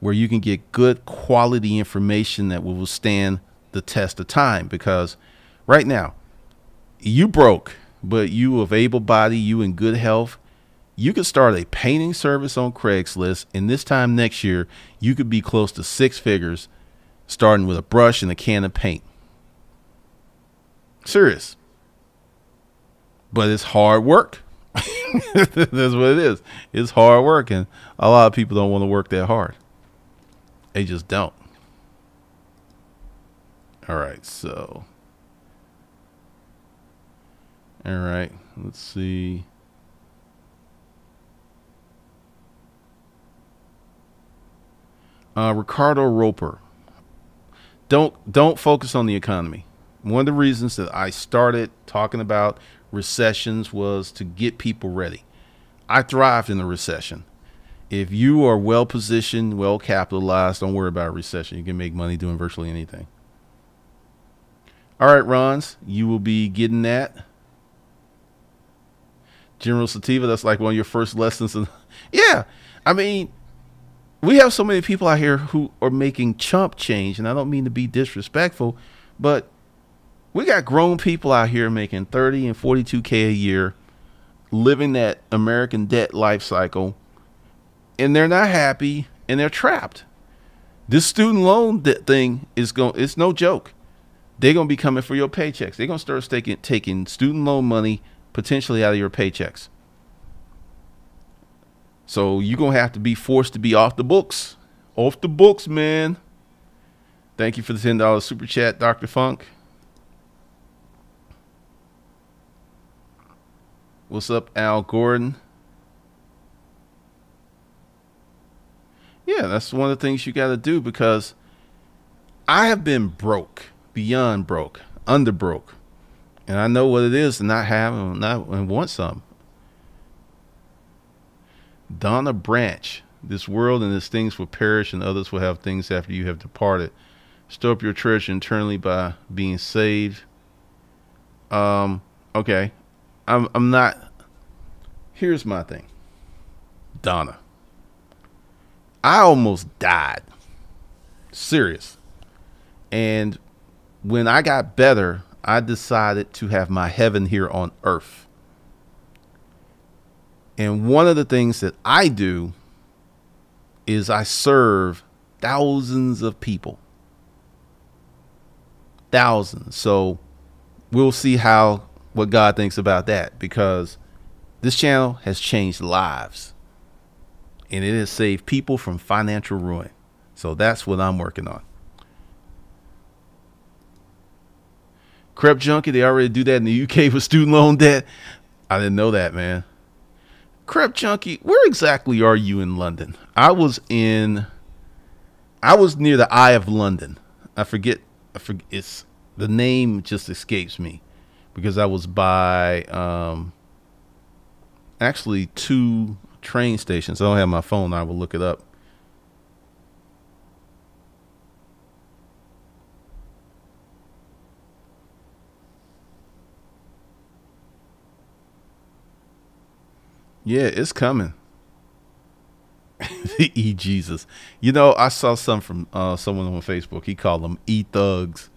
where you can get good quality information that will withstand the test of time. Because right now, you broke, but you of able body, you in good health, you could start a painting service on Craigslist, and this time next year, you could be close to six figures, starting with a brush and a can of paint. Serious. But it's hard work. (laughs) That's what it is. It's hard work, and a lot of people don't want to work that hard. They just don't. All right, so. All right, let's see. Uh, Ricardo Roper. Don't don't focus on the economy. One of the reasons that I started talking about recessions was to get people ready. I thrived in a recession. If you are well positioned, well capitalized, don't worry about a recession. You can make money doing virtually anything. All right, Rons, you will be getting that. General Sativa, that's like one of your first lessons. In, (laughs) yeah, I mean, we have so many people out here who are making chump change, and I don't mean to be disrespectful, but we got grown people out here making 30 and 42k a year, living that American debt life cycle, and they're not happy and they're trapped. This student loan thing is going it's no joke. They're going to be coming for your paychecks. They're going to start taking taking student loan money potentially out of your paychecks. So you're going to have to be forced to be off the books. Off the books, man. Thank you for the $10 super chat, Dr. Funk. What's up, Al Gordon? Yeah, that's one of the things you got to do because I have been broke, beyond broke, under broke. And I know what it is to not have and not and want some. Donna Branch, this world and its things will perish, and others will have things after you have departed. Store up your treasure internally by being saved. Um, okay. I'm I'm not here's my thing. Donna. I almost died. Serious. And when I got better, I decided to have my heaven here on earth. And one of the things that I do is I serve thousands of people. Thousands. So we'll see how what God thinks about that because this channel has changed lives and it has saved people from financial ruin. So that's what I'm working on. Crep Junkie, they already do that in the (laughs) UK with student loan debt. I didn't know that, man. Crep Junkie, where exactly are you in London? I was in, I was near the Eye of London. I forget, I forget, it's, the name just escapes me. Because I was by um, actually two train stations. I don't have my phone. I will look it up. Yeah, it's coming. (laughs) e Jesus. You know, I saw some from uh, someone on Facebook. He called them e thugs.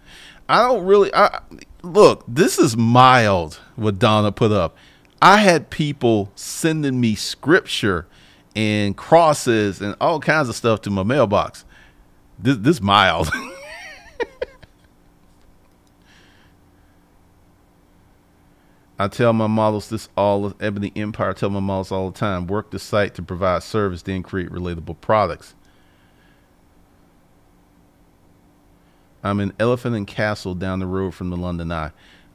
I don't really. I look. This is mild. What Donna put up. I had people sending me scripture and crosses and all kinds of stuff to my mailbox. This this mild. (laughs) I tell my models this all Ebony Empire. I tell my models all the time: work the site to provide service, then create relatable products. I'm in Elephant and Castle down the road from the London Eye.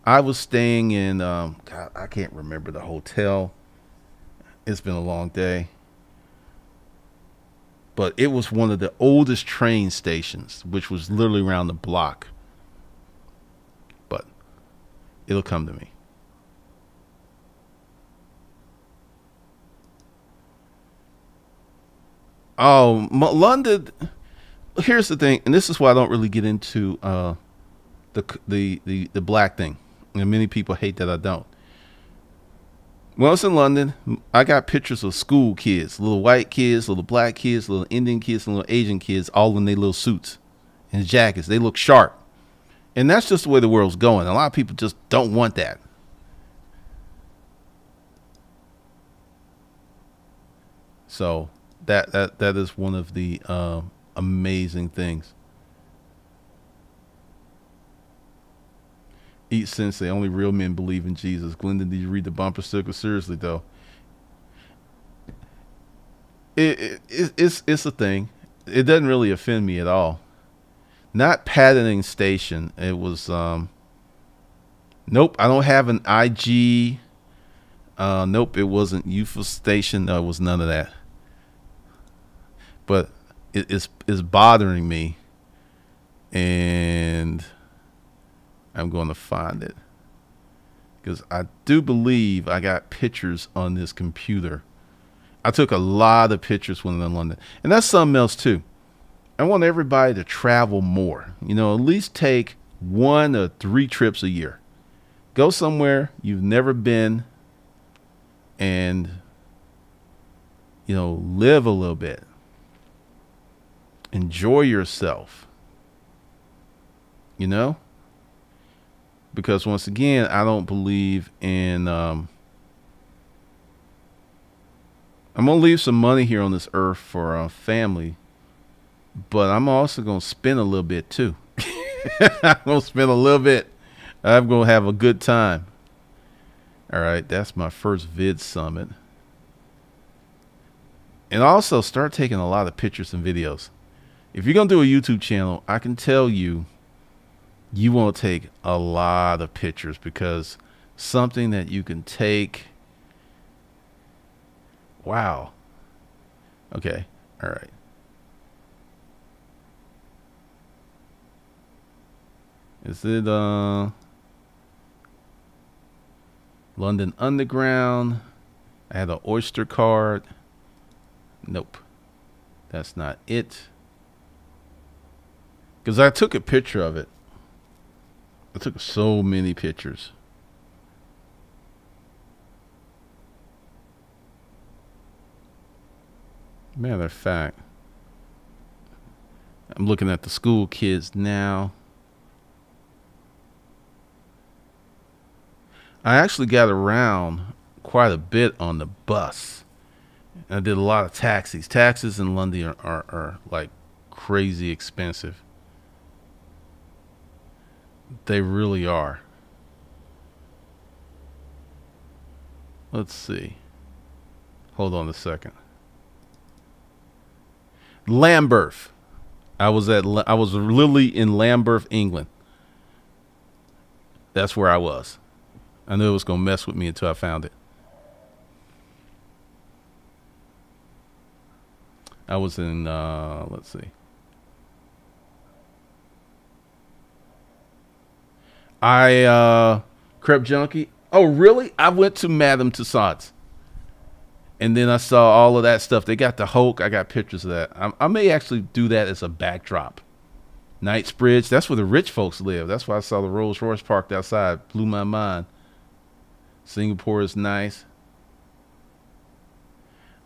I was staying in. Um, God, I can't remember the hotel. It's been a long day, but it was one of the oldest train stations, which was literally around the block. But it'll come to me. Oh, London. Here's the thing, and this is why I don't really get into uh, the the the the black thing, and many people hate that I don't. When I was in London, I got pictures of school kids, little white kids, little black kids, little Indian kids, little Asian kids, all in their little suits and jackets. They look sharp, and that's just the way the world's going. A lot of people just don't want that. So that that that is one of the uh, amazing things. Eat Sensei, only real men believe in Jesus. Glendon, did you read the bumper sticker? Seriously though, it, it, it it's it's a thing. It doesn't really offend me at all. Not Paddington station. It was um. Nope, I don't have an IG. Uh, nope, it wasn't youthful station. No, it was none of that but it, it's it's bothering me, and I'm going to find it because I do believe I got pictures on this computer. I took a lot of pictures when I'm in London, and that's something else too. I want everybody to travel more. You know, at least take one or three trips a year. Go somewhere you've never been and you know, live a little bit enjoy yourself. You know? Because once again, I don't believe in um, I'm gonna leave some money here on this earth for a family, but I'm also gonna spend a little bit too. (laughs) I'm gonna spend a little bit. I'm gonna have a good time. All right, that's my first vid summit. And also start taking a lot of pictures and videos if you're gonna do a YouTube channel, I can tell you, you want to take a lot of pictures because something that you can take. Wow. Okay. All right. Is it uh London Underground? I had an Oyster card. Nope. That's not it. Because I took a picture of it. I took so many pictures. Matter of fact, I'm looking at the school kids now. I actually got around quite a bit on the bus. I did a lot of taxis. Taxis in London are, are, are like crazy expensive. They really are. Let's see. Hold on a second. Lambeth. I was at I was literally in Lambeth, England. That's where I was. I knew it was gonna mess with me until I found it. I was in uh, let's see. I uh, Crep Junkie. Oh, really? I went to Madame Tussauds. And then I saw all of that stuff. They got the Hulk. I got pictures of that. I, I may actually do that as a backdrop. Knightsbridge. That's where the rich folks live. That's why I saw the Rolls Royce parked outside. Blew my mind. Singapore is nice.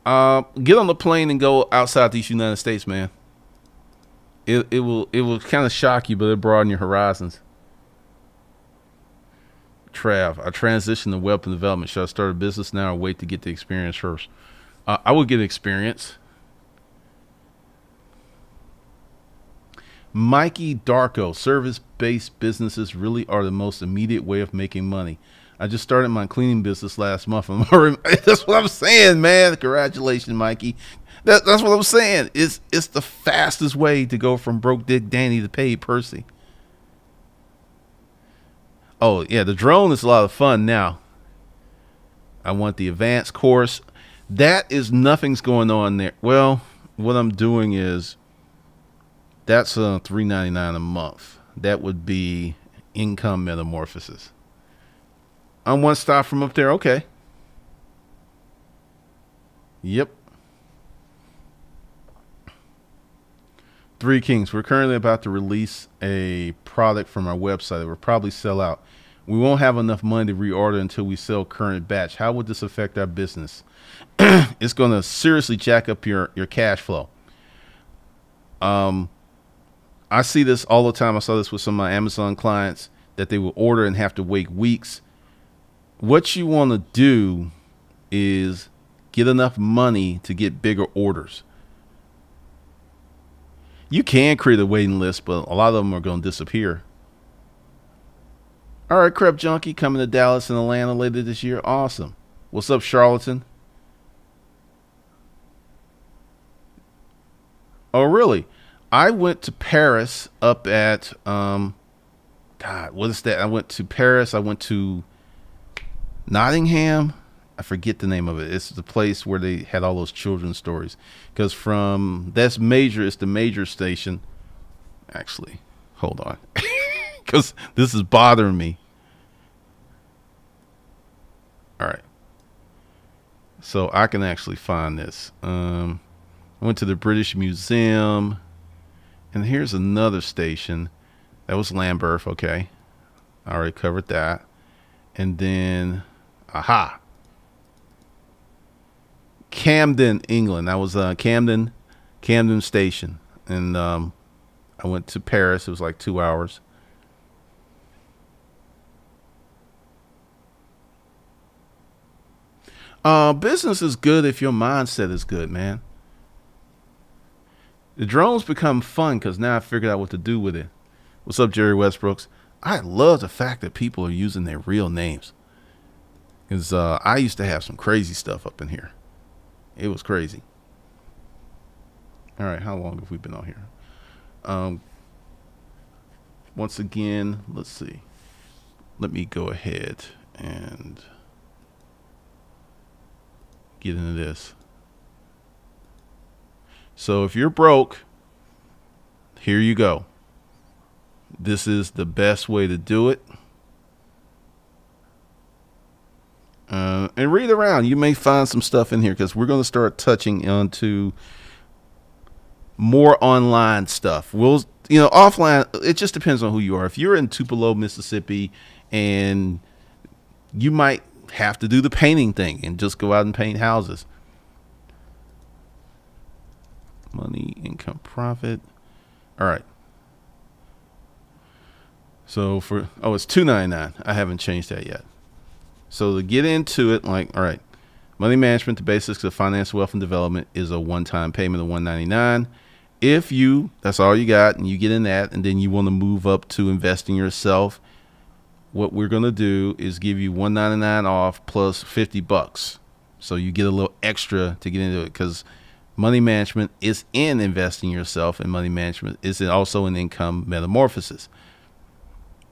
Uh, get on the plane and go outside these United States, man. It it will it will kind of shock you, but it broaden your horizons. Trav, I transitioned to web development. Should I start a business now or wait to get the experience first? Uh, I would get experience. Mikey Darko, service based businesses really are the most immediate way of making money. I just started my cleaning business last month. (laughs) that's what I'm saying, man. Congratulations, Mikey. That, that's what I'm saying. It's it's the fastest way to go from broke Dick Danny to paid Percy. Oh yeah, the drone is a lot of fun now. I want the advanced course. That is nothing's going on there. Well, what I'm doing is that's uh, three ninety nine a month. That would be income metamorphosis. I'm one stop from up there. Okay. Yep. Three Kings. We're currently about to release a product from our website that will probably sell out. We won't have enough money to reorder until we sell current batch. How would this affect our business? (clears throat) it's going to seriously jack up your your cash flow. Um, I see this all the time. I saw this with some of my Amazon clients that they will order and have to wait weeks what you want to do is get enough money to get bigger orders. You can create a waiting list, but a lot of them are going to disappear. All right, Crep Junkie coming to Dallas and Atlanta later this year. Awesome. What's up, Charlatan? Oh, really? I went to Paris up at um God, what is that? I went to Paris. I went to Nottingham. I forget the name of it. It's the place where they had all those children's stories. Because from that's major. It's the major station. Actually, hold on, (laughs) because this is bothering me. All right. So I can actually find this. Um, I went to the British Museum, and here's another station. That was Lambeth. Okay, I already covered that, and then Aha. Camden, England. That was uh, Camden, Camden Station, and um, I went to Paris. It was like two hours. Uh, business is good if your mindset is good, man. The drones become fun because now I figured out what to do with it. What's up, Jerry Westbrooks? I love the fact that people are using their real names. Because uh, I used to have some crazy stuff up in here. It was crazy. All right, how long have we been on here? Um, once again, let's see. Let me go ahead and get into this. So if you're broke, here you go. This is the best way to do it. Uh, and read around. You may find some stuff in here because we're going to start touching onto more online stuff. We'll, you know, offline. It just depends on who you are. If you're in Tupelo, Mississippi, and you might have to do the painting thing and just go out and paint houses. Money, income, profit. All right. So for oh, it's two ninety nine. I haven't changed that yet. So to get into it, like, all right, money management, the basics of finance, wealth, and development is a one-time payment of 199. If you, that's all you got, and you get in that, and then you want to move up to investing yourself, what we're gonna do is give you 199 off plus 50 bucks. So you get a little extra to get into it because money management is in investing yourself, and money management is also an income metamorphosis.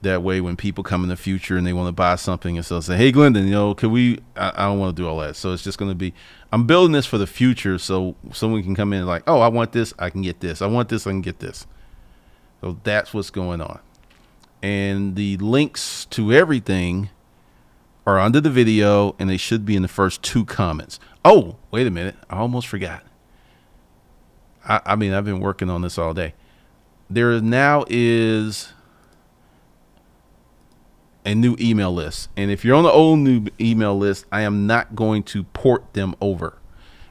That way, when people come in the future and they want to buy something, and so say, "Hey, Glendon, you know, can we?" I, I don't want to do all that. So it's just going to be. I'm building this for the future, so someone can come in and like, "Oh, I want this. I can get this. I want this. I can get this." So that's what's going on, and the links to everything are under the video and they should be in the first two comments. Oh, wait a minute. I almost forgot. I, I mean, I've been working on this all day. There now is a new email list. And if you're on the old new email list, I am not going to port them over,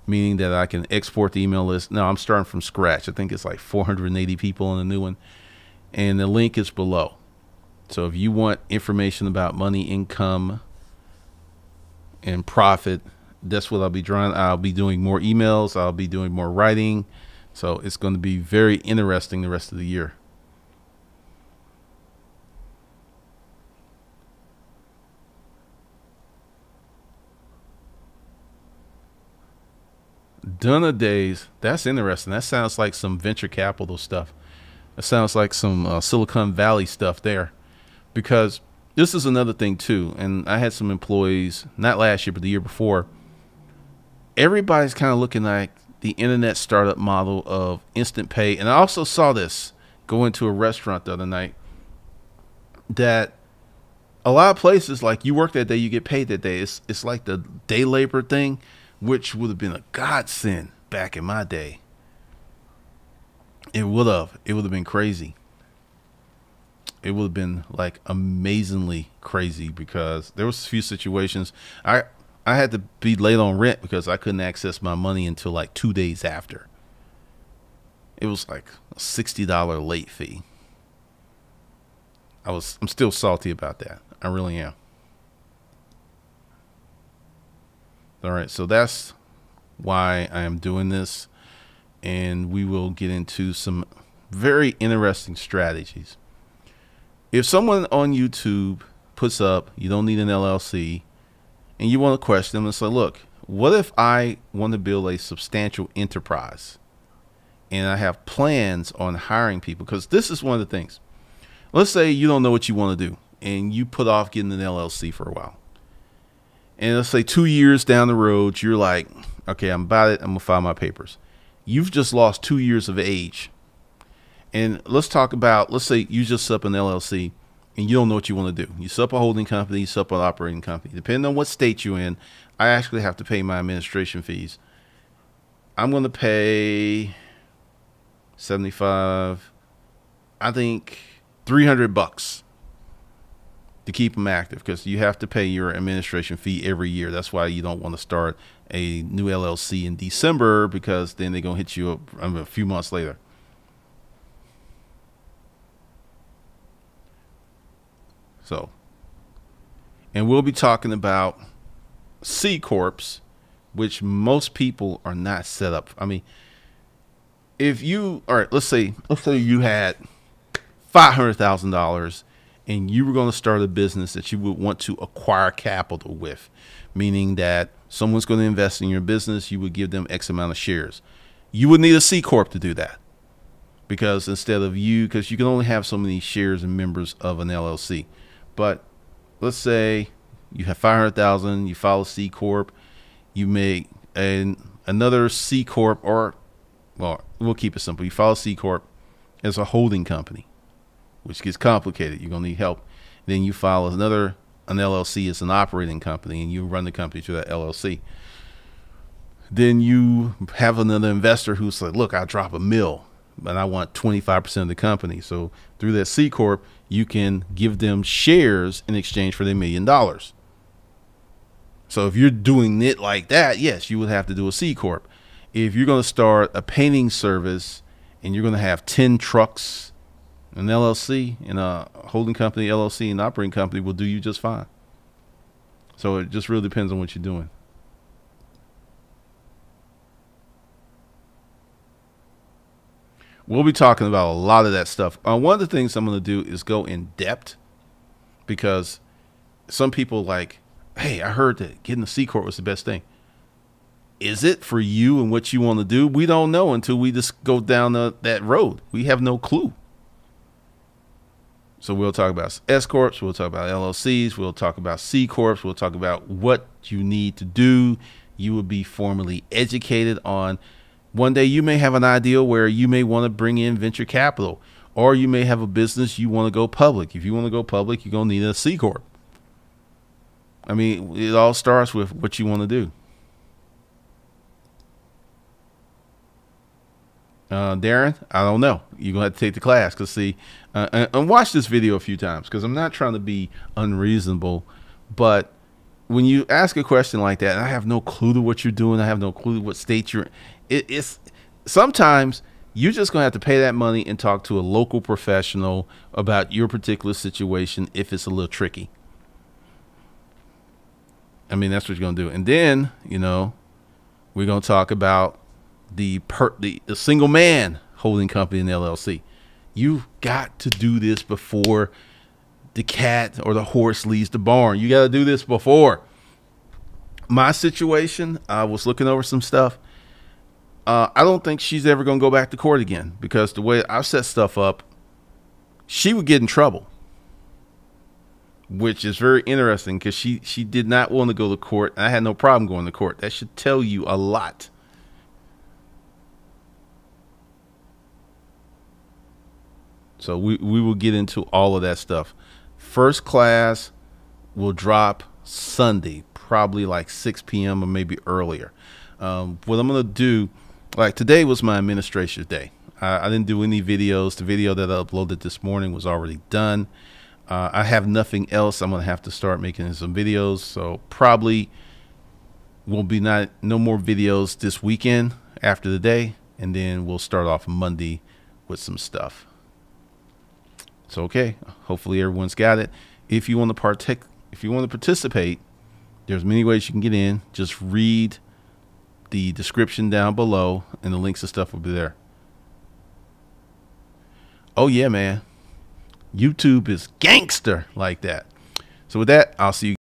meaning that I can export the email list. No, I'm starting from scratch. I think it's like 480 people on the new one. And the link is below. So if you want information about money, income, and profit, that's what I'll be drawing. I'll be doing more emails. I'll be doing more writing. So it's going to be very interesting the rest of the year. Donna Days, that's interesting. That sounds like some venture capital stuff. That sounds like some uh, Silicon Valley stuff there. Because this is another thing too, and I had some employees not last year but the year before. Everybody's kind of looking like the internet startup model of instant pay, and I also saw this go into a restaurant the other night that a lot of places like you work that day, you get paid that day. It's it's like the day labor thing, which would have been a godsend back in my day. It would have. It would have been crazy it would have been like amazingly crazy because there was a few situations I I had to be late on rent because I couldn't access my money until like two days after. It was like a sixty dollar late fee. I was I'm still salty about that. I really am. All right, so that's why I am doing this, and we will get into some very interesting strategies if someone on YouTube puts up, you don't need an LLC, and you want to question them and say, look, what if I want to build a substantial enterprise and I have plans on hiring people? Because this is one of the things. Let's say you don't know what you want to do and you put off getting an LLC for a while. And let's say two years down the road, you're like, okay, I'm about it. I'm going to file my papers. You've just lost two years of age and let's talk about, let's say you just set up an LLC and you don't know what you want to do. You set up a holding company, you set up an operating company. Depending on what state you're in, I actually have to pay my administration fees. I'm going to pay 75, I think 300 bucks to keep them active because you have to pay your administration fee every year. That's why you don't want to start a new LLC in December because then they're going to hit you up um, a few months later. So, and we'll be talking about C Corps, which most people are not set up. I mean, if you all right, let's say let's say you had five hundred thousand dollars and you were going to start a business that you would want to acquire capital with, meaning that someone's going to invest in your business, you would give them X amount of shares. You would need a C corp to do that. Because instead of you, because you can only have so many shares and members of an LLC. But let's say you have 500,000, you file a C corp, you make an another C corp or well, we'll keep it simple. You file a C corp as a holding company, which gets complicated. You're going to need help. Then you file another an LLC as an operating company and you run the company through that LLC. Then you have another investor who's like, look, I'll drop a mill but I want 25% of the company. So through that C Corp, you can give them shares in exchange for their million dollars. So if you're doing it like that, yes, you would have to do a C Corp. If you're going to start a painting service and you're going to have 10 trucks, an LLC and a holding company, LLC, and operating company will do you just fine. So it just really depends on what you're doing. We'll be talking about a lot of that stuff. Uh, one of the things I'm going to do is go in depth because some people like, hey, I heard that getting the C Corp was the best thing. Is it for you and what you want to do? We don't know until we just go down the, that road. We have no clue. So we'll talk about S corps, we'll talk about LLCs, we'll talk about C corps, we'll talk about what you need to do. You will be formally educated on one day you may have an idea where you may want to bring in venture capital, or you may have a business you want to go public. If you want to go public, you're going to need a C Corp. I mean, it all starts with what you want to do. Uh, Darren, I don't know. You're gonna have to take the class because see, uh, and, and, watch this video a few times because I'm not trying to be unreasonable, but when you ask a question like that, I have no clue to what you're doing. I have no clue what state you're. It, it's sometimes you're just gonna have to pay that money and talk to a local professional about your particular situation if it's a little tricky. I mean, that's what you're gonna do, and then you know, we're gonna talk about the per the, the single man holding company in LLC. You've got to do this before the cat or the horse leaves the barn. You got to do this before. My situation, I was looking over some stuff. Uh, I don't think she's ever going to go back to court again because the way I've set stuff up, she would get in trouble, which is very interesting because she she did not want to go to court. I had no problem going to court. That should tell you a lot. So we, we will get into all of that stuff. First class will drop Sunday, probably like 6 p.m. or maybe earlier. Um, what I'm going to do, like today was my administration day. I, didn't do any videos. The video that I uploaded this morning was already done. Uh, I have nothing else. I'm going to have to start making some videos. So probably will be not no more videos this weekend after the day. And then we'll start off Monday with some stuff. So okay, hopefully everyone's got it. If you want to partake, if you want to participate, there's many ways you can get in. Just read the description down below, and the links and stuff will be there. Oh yeah, man. YouTube is gangster like that. So with that, I'll see you.